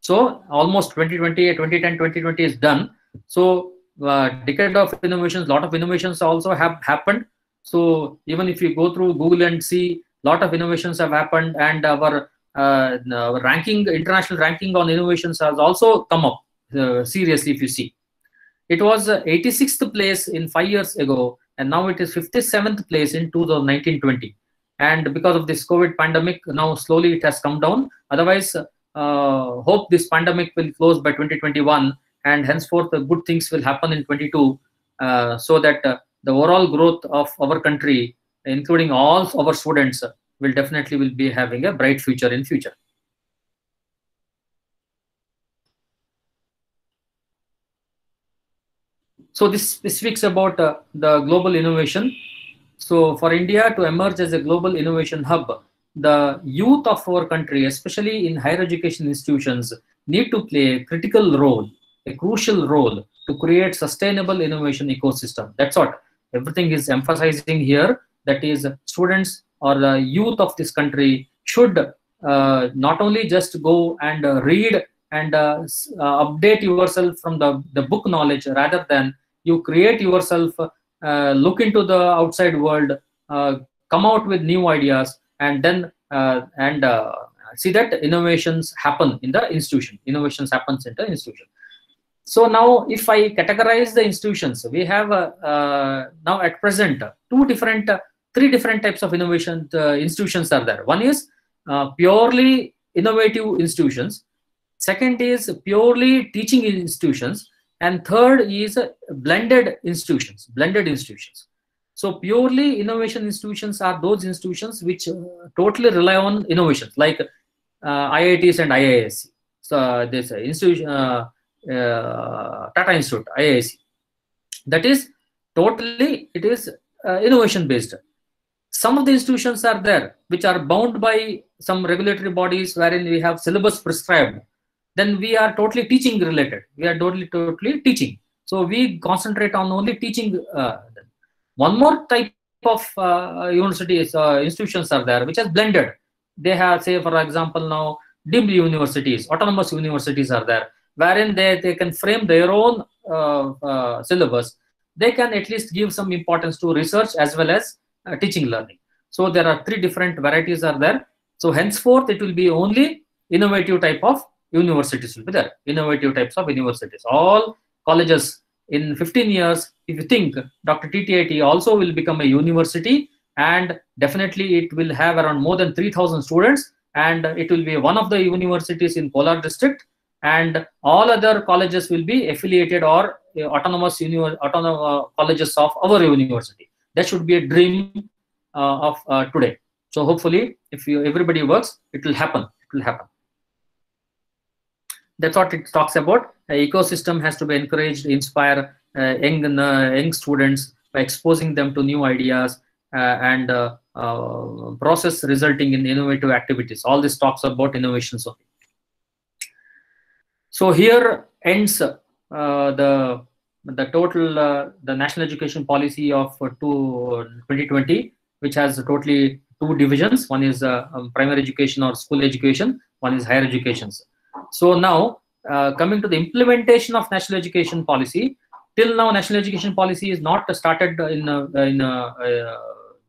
So almost 2020, 2010, 2020 is done. So uh, decade of innovations, lot of innovations also have happened. So even if you go through Google and see, lot of innovations have happened and our uh, ranking, international ranking on innovations has also come up uh, seriously if you see. It was 86th place in five years ago, and now it is 57th place in 2019-20. And because of this COVID pandemic, now slowly it has come down. Otherwise, uh, hope this pandemic will close by 2021, and henceforth good things will happen in 22, uh, so that uh, the overall growth of our country, including all our students, will definitely will be having a bright future in future. So this speaks about uh, the global innovation. So for India to emerge as a global innovation hub, the youth of our country, especially in higher education institutions, need to play a critical role, a crucial role to create sustainable innovation ecosystem. That's what everything is emphasizing here. That is, students or the youth of this country should uh, not only just go and uh, read and uh, update yourself from the, the book knowledge rather than you create yourself look into the outside world come out with new ideas and then and see that innovations happen in the institution innovations happens in the institution so now if i categorize the institutions we have uh, uh, now at present two different uh, three different types of innovation uh, institutions are there. One is uh, purely innovative institutions. Second is purely teaching institutions. And third is uh, blended institutions, blended institutions. So purely innovation institutions are those institutions which uh, totally rely on innovations like uh, IITs and IISc. So this institution, uh, Tata Institute, IISc. That is totally, it is innovation based some of the institutions are there which are bound by some regulatory bodies wherein we have syllabus prescribed then we are totally teaching related we are totally totally teaching So we concentrate on only teaching. One more type of uh, universities, uh, institutions are there, which has blended. They have, say, for example, now deemed universities, autonomous universities are there, wherein they, they can frame their own uh, uh, syllabus. They can at least give some importance to research as well as uh, teaching learning. So there are three different varieties are there. So henceforth, it will be only innovative type of universities will be there. Innovative types of universities. All colleges in 15 years, if you think Dr. TTIT also will become a university and definitely it will have around more than 3000 students and it will be one of the universities in Kolar district and all other colleges will be affiliated or uh, autonomous, autonomous uh, colleges of our university. That should be a dream uh, of uh, today. So hopefully, if you everybody works, it will happen. It will happen. That's what it talks about. ecosystem has to be encouraged, inspire uh, young young students by exposing them to new ideas and process resulting in innovative activities. All this talks about innovations only. So here ends uh, the the total uh, the national education policy of uh, two, 2020 which has totally two divisions one is um, primary education or school education one is higher educations so now uh, coming to the implementation of national education policy till now national education policy is not started in a, in a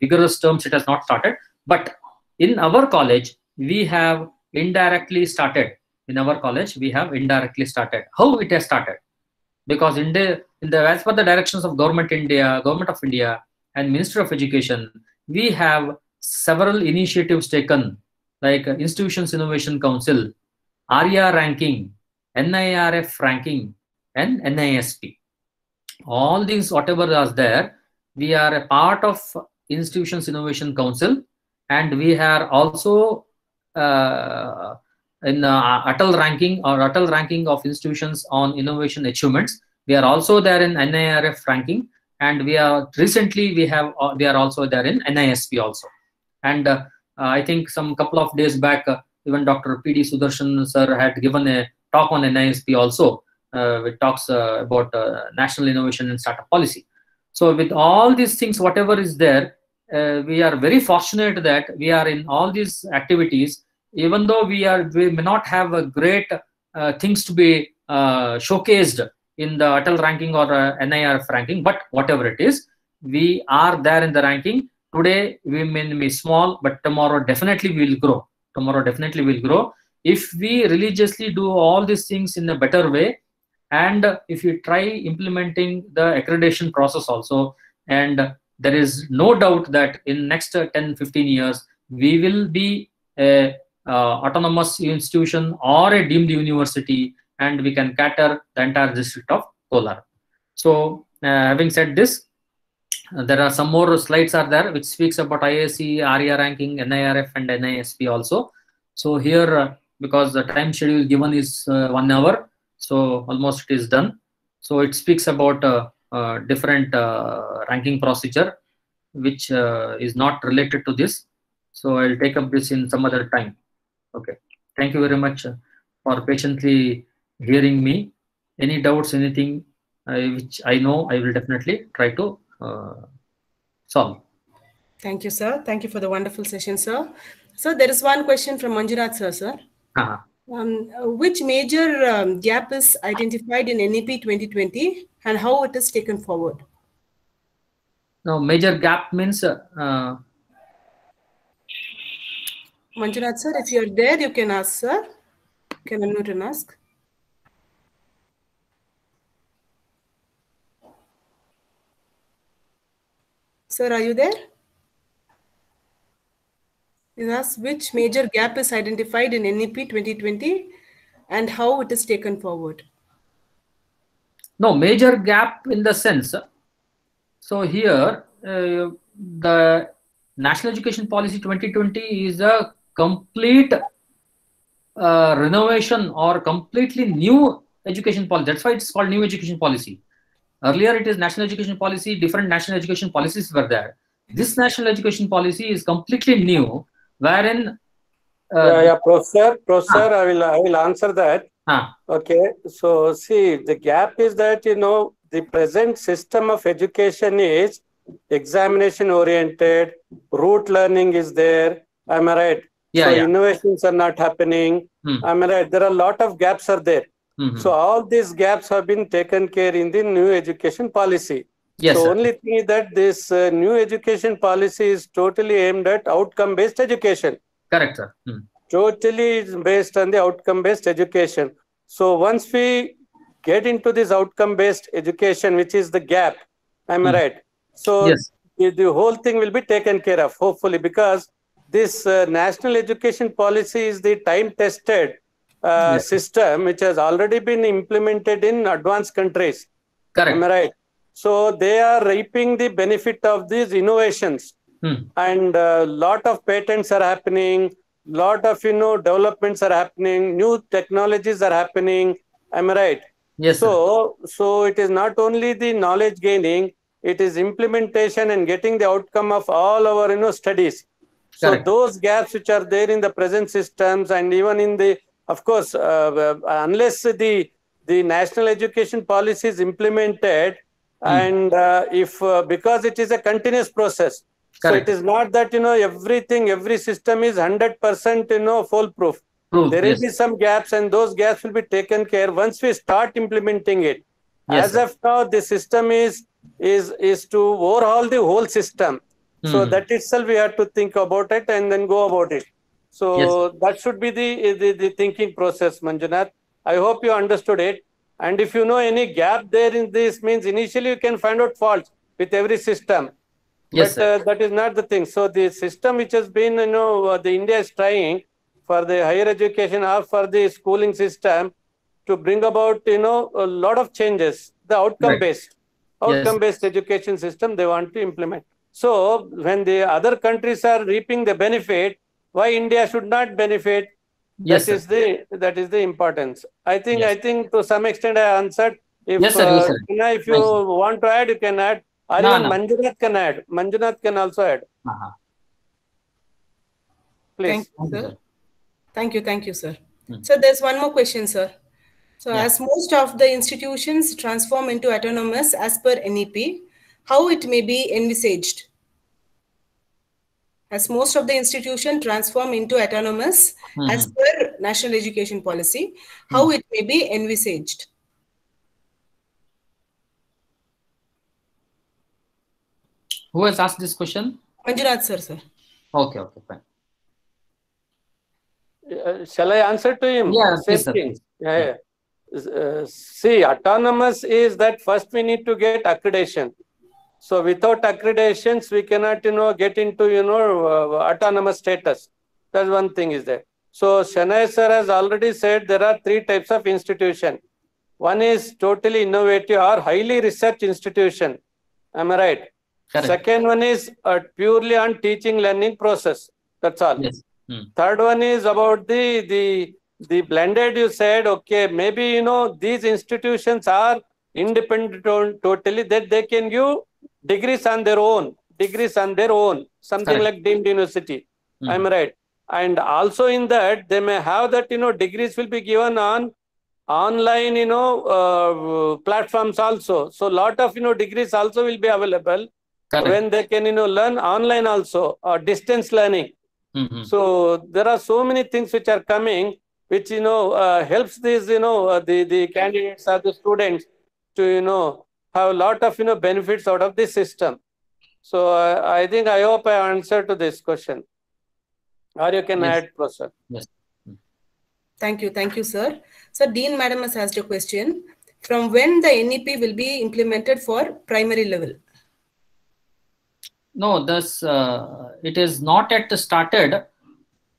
vigorous terms it has not started. But in our college we have indirectly started. In our college we have indirectly started. How it has started? Because in the, in the as per the directions of government india government of india and ministry of education we have several initiatives taken like institutions innovation council ARIIA ranking nirf ranking and nisp all these whatever is there we are a part of institutions innovation council and we are also uh, in uh, Atal ranking or Atal ranking of institutions on innovation achievements. We are also there in NIRF ranking, and we are recently we have uh, we are also there in NISP also. And uh, I think some couple of days back, even Dr. P. D. Sudarshan sir had given a talk on NISP also, uh, which talks uh, about uh, national innovation and startup policy. So with all these things, whatever is there, we are very fortunate that we are in all these activities even though we are we may not have a great uh, things to be uh, showcased in the Atal ranking or uh, NIRF ranking, but whatever it is, we are there in the ranking. Today we may be small, but tomorrow definitely we will grow. Tomorrow definitely will grow if we religiously do all these things in a better way, and if you try implementing the accreditation process also, and there is no doubt that in next 10 15 years we will be a uh, autonomous institution or a deemed university and we can cater the entire district of Kolar. So uh, having said this, there are some more slides are there which speaks about IIC, ARIIA ranking, NIRF and NISP also. So here, because the time schedule given is one hour, so almost it is done. So it speaks about uh, different uh, ranking procedure which uh, is not related to this so i'll take up this in some other time Okay. Thank you very much for patiently hearing me. Any doubts, anything uh, which I know, I will definitely try to uh, solve. Thank you, sir. Thank you for the wonderful session, sir. So there is one question from Manjunath, sir, sir. Uh -huh. um, which major um, gap is identified in NEP 2020 and how it is taken forward? No, major gap means uh, Manjunath sir, if you're there, you can ask, sir. Can unmute and ask. Sir, are you there? He asks which major gap is identified in NEP 2020 and how it is taken forward. No, major gap in the sense. So here, uh, the National Education Policy 2020 is a complete uh, renovation or completely new education policy. That's why it's called new education policy. Earlier, it is national education policy, different national education policies were there. This national education policy is completely new, wherein. Uh, yeah, yeah, Professor, Professor, I will, I will answer that. Ah. Okay, so see, the gap is that, you know, the present system of education is examination oriented, rote learning is there. Am I right? Yeah, so yeah. innovations are not happening. Hmm. Am I right? There are a lot of gaps are there. Mhm. So all these gaps have been taken care in the new education policy. yes, so sir. only thing is that this uh, new education policy is totally aimed at outcome based education. correct, sir. Hmm. Totally is based on the outcome based education. So once we get into this outcome based education, which is the gap, am I Hmm. right? So Yes, the, the whole thing will be taken care of, hopefully, because this uh, national education policy is the time tested uh, Yes. system which has already been implemented in advanced countries. correct. Am I right? So they are reaping the benefit of these innovations, Hmm. and a lot of patents are happening. Lot of you know developments are happening. New technologies are happening. Am I right? Yes, sir. So, so it is not only the knowledge gaining; it is implementation and getting the outcome of all our you know studies. So those gaps which are there in the present systems and even in the, of course, uh, uh, unless the the national education policy is implemented, and uh, if uh, because it is a continuous process, so it is not that you know everything, every system is hundred percent you know foolproof. Proof, There will yes. be some gaps, and those gaps will be taken care once we start implementing it. Yes, As sir. of now, the system is is is to overhaul the whole system. So Hmm. that itself we have to think about it and then go about it. So that should be the, the the thinking process, Manjunath. I hope you understood it. And if you know any gap there in this, means initially you can find out faults with every system. Yes, but uh, that is not the thing. So the system which has been, you know, uh, the India is trying for the higher education or for the schooling system to bring about, you know, a lot of changes. The outcome based, outcome based education system they want to implement. So when the other countries are reaping the benefit, why India should not benefit? Yes, that is the that is the importance. I think Yes. I think to some extent I answered. If Yes, sir, yes, uh, sir. Tina, if you Yes, want to add, you can add. Or No, even no. Manjunath can add. Manjunath can also add. Uh-huh. Please. Thank you, Thank you, sir. sir. Thank you, thank you, sir. Hmm. So there's one more question, sir. So Yeah. as most of the institutions transform into autonomous as per NEP, how it may be envisaged? As most of the institution transform into autonomous as Mhm. per national education policy, how it may be envisaged? Who has asked this question? Manjunath sir, sir. Okay, okay, fine. Uh, shall I answer to him? Yeah, Same please, sir. Yeah, yeah. Uh, see, autonomous is that first we need to get accreditation. So without accreditations, we cannot, you know, get into, you know, uh, autonomous status. That's one thing is there. So Shenoy sir has already said there are three types of institution. One is totally innovative or highly research institution. Am I right? Correct. Second one is uh, purely on teaching learning process. That's all. Yes. Hmm. Third one is about the the the blended. You said okay, maybe you know these institutions are independent to- totally that they can give degrees on their own, degrees on their own, something Correct. like deemed university. Hmm. I'm right. And also in that they may have that you know degrees will be given on online you know uh, platforms also. So lot of you know degrees also will be available Correct. when they can you know learn online also or distance learning. Mhm. So there are so many things which are coming, which you know uh, helps these you know uh, the the candidates or the students to you know have a lot of you know benefits out of this system. So uh, I think I hope I answered to this question. Or you can Yes. add, Professor. Thank you, thank you, sir. So Dean Madam has asked a question. From when the NEP will be implemented for primary level? No, this uh, it is not yet started.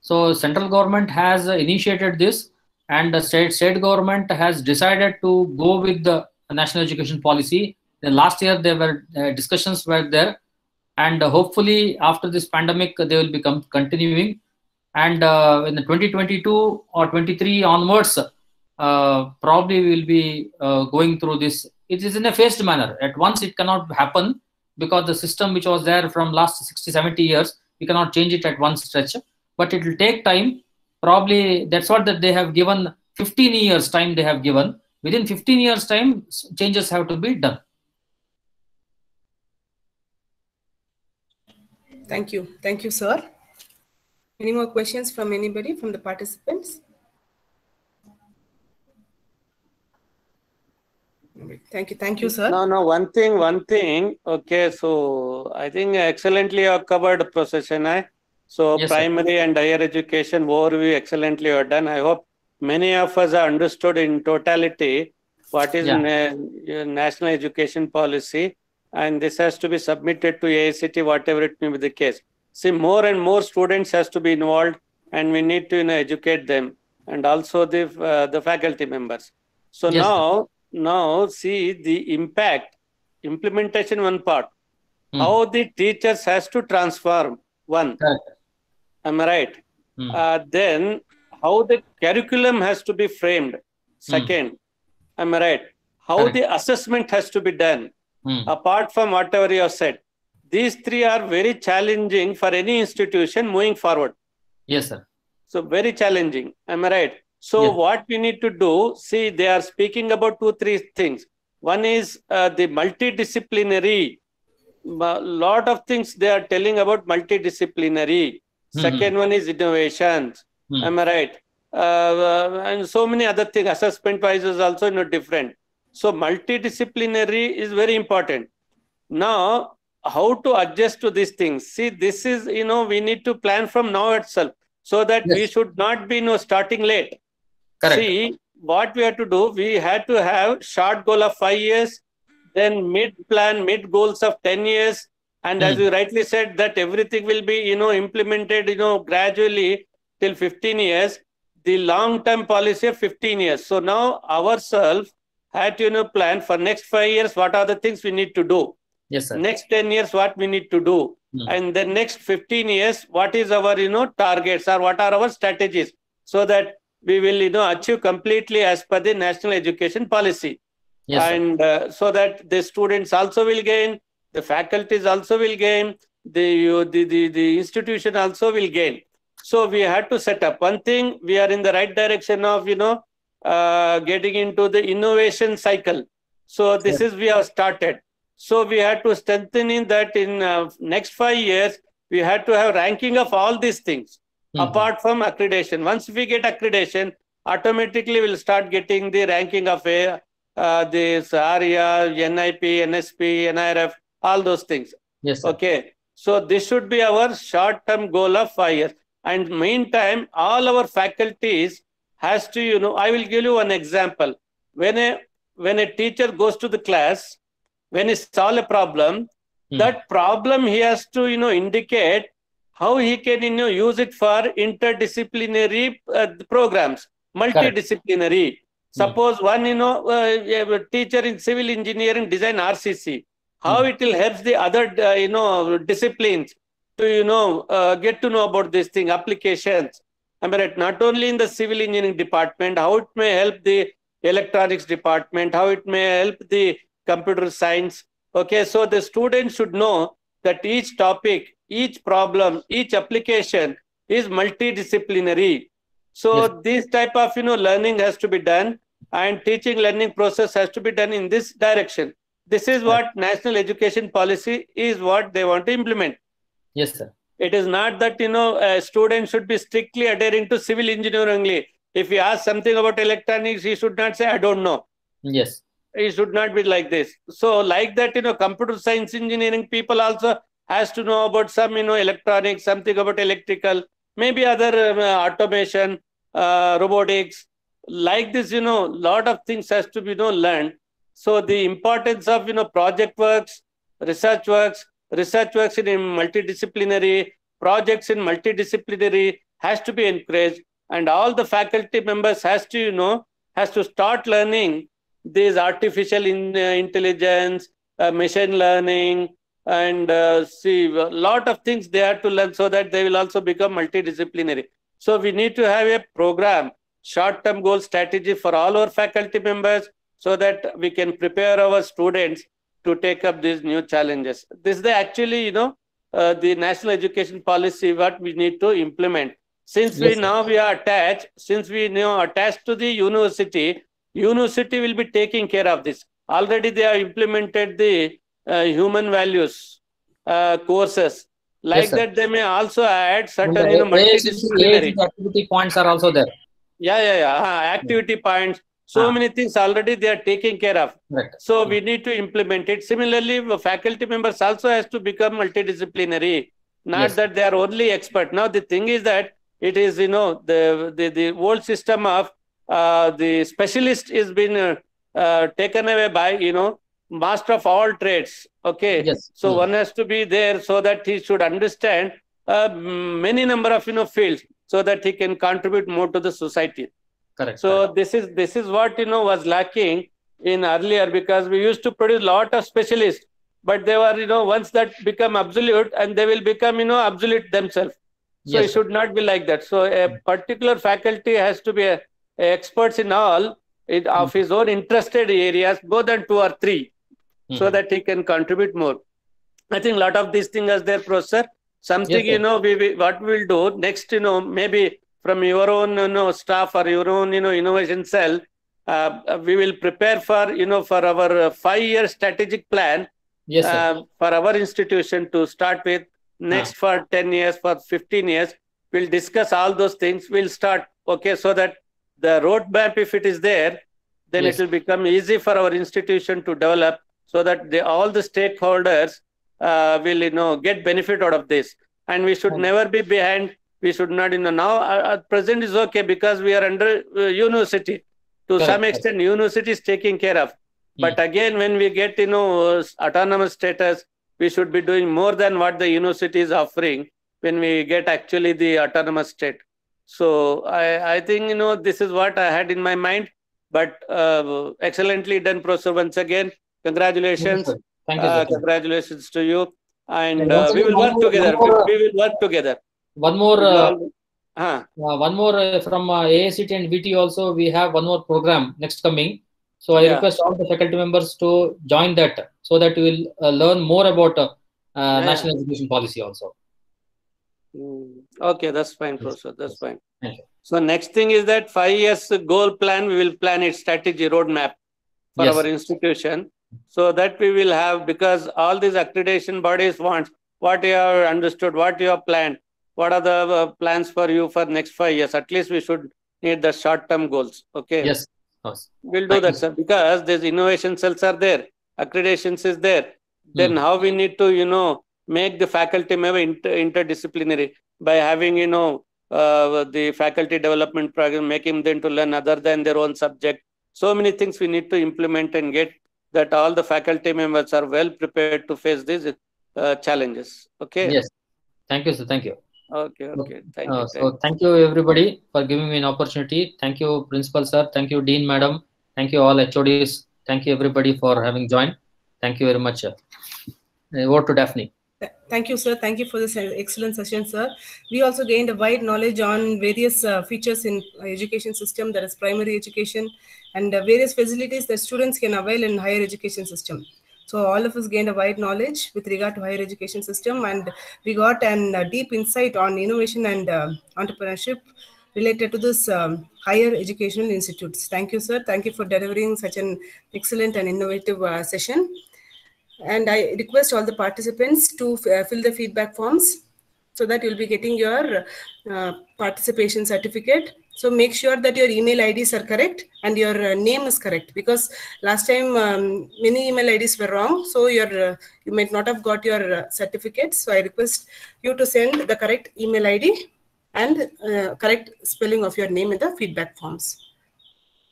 So central government has initiated this, and the state state government has decided to go with the national education policy. Then last year there were uh, discussions were there, and uh, hopefully after this pandemic they will become continuing. And uh, in the 2022 or 23 onwards, uh, probably we will be uh, going through this. It is in a phased manner. At once it cannot happen because the system which was there from last 60 70 years we cannot change it at one stretch but it will take time probably that's what that they have given 15 years time they have given within 15 years time changes have to be done thank you thank you sir any more questions from anybody from the participants Thank you. Thank you, sir. No, no, one thing, one thing. Okay, so I think excellently you have covered procession. I so yes, primary sir. and higher education overview excellently you have done. I hope many of us are understood in totality what is yeah. na national education policy and this has to be submitted to AICTE, whatever it may be the case. See, more and more students has to be involved and we need to you know, educate them and also the, uh, the faculty members. So yes, now, sir now see the impact implementation one part mm. how the teachers has to transform one am i right mm. uh, then how the curriculum has to be framed second mm. am i right how right. the assessment has to be done hmm. apart from whatever you have said these three are very challenging for any institution moving forward yes sir so very challenging am i right so yeah. what we need to do, see, they are speaking about two, three things. One is uh, the multidisciplinary. A lot of things they are telling about multidisciplinary. Mm-hmm. Second one is innovations. Mm-hmm. Am I right? Uh, and so many other things. Assessment wise is also know, different. So multidisciplinary is very important. Now, how to adjust to these things? See, this is you know we need to plan from now itself so that yes. we should not be you know starting late Correct. See, what we have to do, we had to have short goal of five years, then mid plan, mid goals of 10 years. And mm. as hmm. you rightly said, that everything will be, you know, implemented, you know, gradually till 15 years, the long-term policy of 15 years. So now ourselves had to, you know, plan for next five years, what are the things we need to do? Yes, sir. Next 10 years, what we need to do? Mm. And the next 15 years, what is our, you know, targets or what are our strategies? So that we will you know achieve completely as per the national education policy yes, and uh, so that the students also will gain the faculties also will gain the, you the the the institution also will gain so we had to set up one thing we are in the right direction of you know uh, getting into the innovation cycle so this yes. is we have started so we had to strengthen in that in uh, next 5 years we had to have ranking of all these things mm-hmm. apart from accreditation. Once we get accreditation, automatically we'll start getting the ranking of a uh, this ARIIA, NIP, NSP, NIRF, all those things. Yes. Sir. Okay. So this should be our short-term goal of five years. And meantime, all our faculties has to, you know, I will give you an example. When a when a teacher goes to the class, when he solve a problem, mm. that problem he has to, you know, indicate how he can you know, use it for interdisciplinary uh, programs, multidisciplinary. Correct. Suppose one, you know, uh, teacher in civil engineering design RCC, how mm. it will help the other, uh, you know, disciplines to, you know, uh, get to know about this thing, applications. I mean, not only in the civil engineering department, how it may help the electronics department, how it may help the computer science. Okay, so the students should know that each topic each problem, each application is multidisciplinary. So yes. this type of you know learning has to be done, and teaching learning process has to be done in this direction. This is what national education policy is what they want to implement. Yes, sir. It is not that you know a student should be strictly adhering to civil engineering only. If you ask something about electronics, he should not say I don't know. Yes. It should not be like this. So, like that, you know, computer science engineering people also has to know about some, you know, electronics, something about electrical, maybe other uh, automation, uh, robotics. Like this, you know, lot of things has to be, you know, learned. So the importance of, you know, project works, research works, research works in multidisciplinary, projects in multidisciplinary has to be encouraged. And all the faculty members has to, you know, has to start learning these artificial in, uh, intelligence, uh, machine learning, and uh, see a lot of things they have to learn so that they will also become multidisciplinary. So we need to have a program, short-term goal strategy for all our faculty members so that we can prepare our students to take up these new challenges. This is the actually, you know, uh, the national education policy what we need to implement. Since yes, we now we are attached, since we now attached to the university, university will be taking care of this. Already they have implemented the uh, human values uh, courses. Like Yes, that, they may also add certain, you know, multidisciplinary. activity points are also there. Yeah, yeah, yeah. uh, activity points. So Ah. many things already they are taking care of. Correct. So we need to implement it. Similarly, faculty members also has to become multidisciplinary. Not Yes. that they are only expert. Now the thing is that it is you know the the, the old system of uh, the specialist is been uh, uh, taken away by you know master of all trades. Okay. Yes. So Mm. one has to be there so that he should understand uh, many number of you know fields so that he can contribute more to the society. Correct. So this is this is what you know was lacking in earlier because we used to produce a lot of specialists, but they were you know once that become absolute and they will become you know absolute themselves. So Yes, it should not be like that. So a particular faculty has to be a, a experts in all it, of his own interested areas, more than two or three, so Mhm. that he can contribute more. I think a lot of these things are there, Professor. Something Yes, you know, we, we what we'll do next, you know, maybe from your own you know staff or your own you know innovation cell, uh, uh, we will prepare for you know for our uh, five-year strategic plan Yes, sir. uh, for our institution to start with. Next for 10 years, for 15 years, we'll discuss all those things. We'll start, okay, so that the roadmap, if it is there, then Yes. it will become easy for our institution to develop so that the, all the stakeholders uh, will, you know, get benefit out of this. And we should never be behind. We should not, you know, now uh, at present is okay because we are under uh, university. To Correct, some extent, university is taking care of. But again, when we get, you know, autonomous status, we should be doing more than what the university is offering when we get actually the autonomous state. So I, I think, you know, this is what I had in my mind. But uh, excellently done, Professor, once again. Congratulations. sir. Thank you, Uh, congratulations to you. And And uh, we will work together. We, we will work together. One more, We uh, uh, one more uh, from uh, AICTE and VT also. We have one more program next coming. So I Yeah. request all the faculty members to join that so that we will uh, learn more about uh, uh, Yeah. national education policy also. Mm, Okay, that's fine, Yes, Professor. That's yes. fine. So next thing is that five years goal plan, we will plan its strategy roadmap for Yes. our institution. So that we will have, because all these accreditation bodies want what you have understood, what you have planned, what are the uh, plans for you for next five years? At least we should need the short-term goals. Okay. Yes. We'll do Thank that, you. sir, because these innovation cells are there, accreditations is there. Then Hmm. how we need to, you know, make the faculty member inter- interdisciplinary by having, you know, uh, the faculty development program, making them to learn other than their own subject. So many things we need to implement and get that all the faculty members are well prepared to face these uh, challenges. Okay. Yes. Thank you, sir. Thank you. Okay. Okay. Thank you. Uh, thank so thank you everybody for giving me an opportunity. Thank you, Principal Sir. Thank you, Dean Madam. Thank you all HODs. Thank you everybody for having joined. Thank you very much. Uh, over to Daphne. Thank you, sir. Thank you for this uh, excellent session, sir. We also gained a wide knowledge on various uh, features in uh, education system, that is primary education, and uh, various facilities that students can avail in higher education system. So all of us gained a wide knowledge with regard to higher education system, and we got an uh, deep insight on innovation and uh, entrepreneurship related to this um, higher educational institutes. Thank you, sir. Thank you for delivering such an excellent and innovative uh, session. And I request all the participants to uh, fill the feedback forms so that you'll be getting your uh, participation certificate. So make sure that your email IDs are correct and your uh, name is correct because last time um, many email IDs were wrong. So your uh, you might not have got your uh, certificate. So I request you to send the correct email ID and uh, correct spelling of your name in the feedback forms.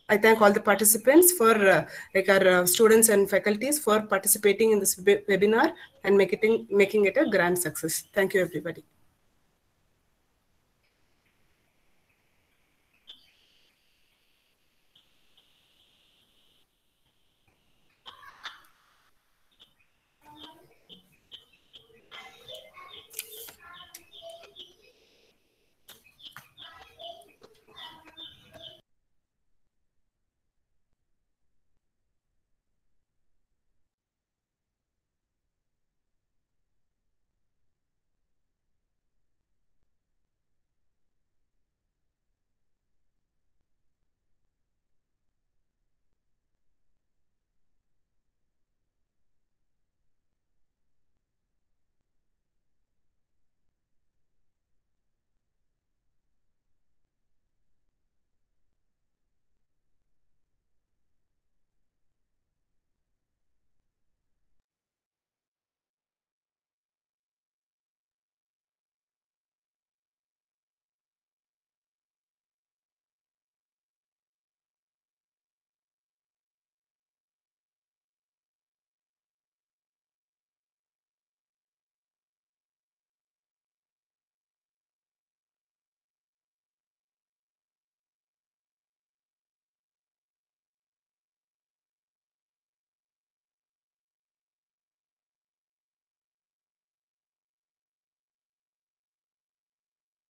I thank all the participants for, uh, like our uh, students and faculties for participating in this web- webinar and making, making it a grand success. Thank you, everybody.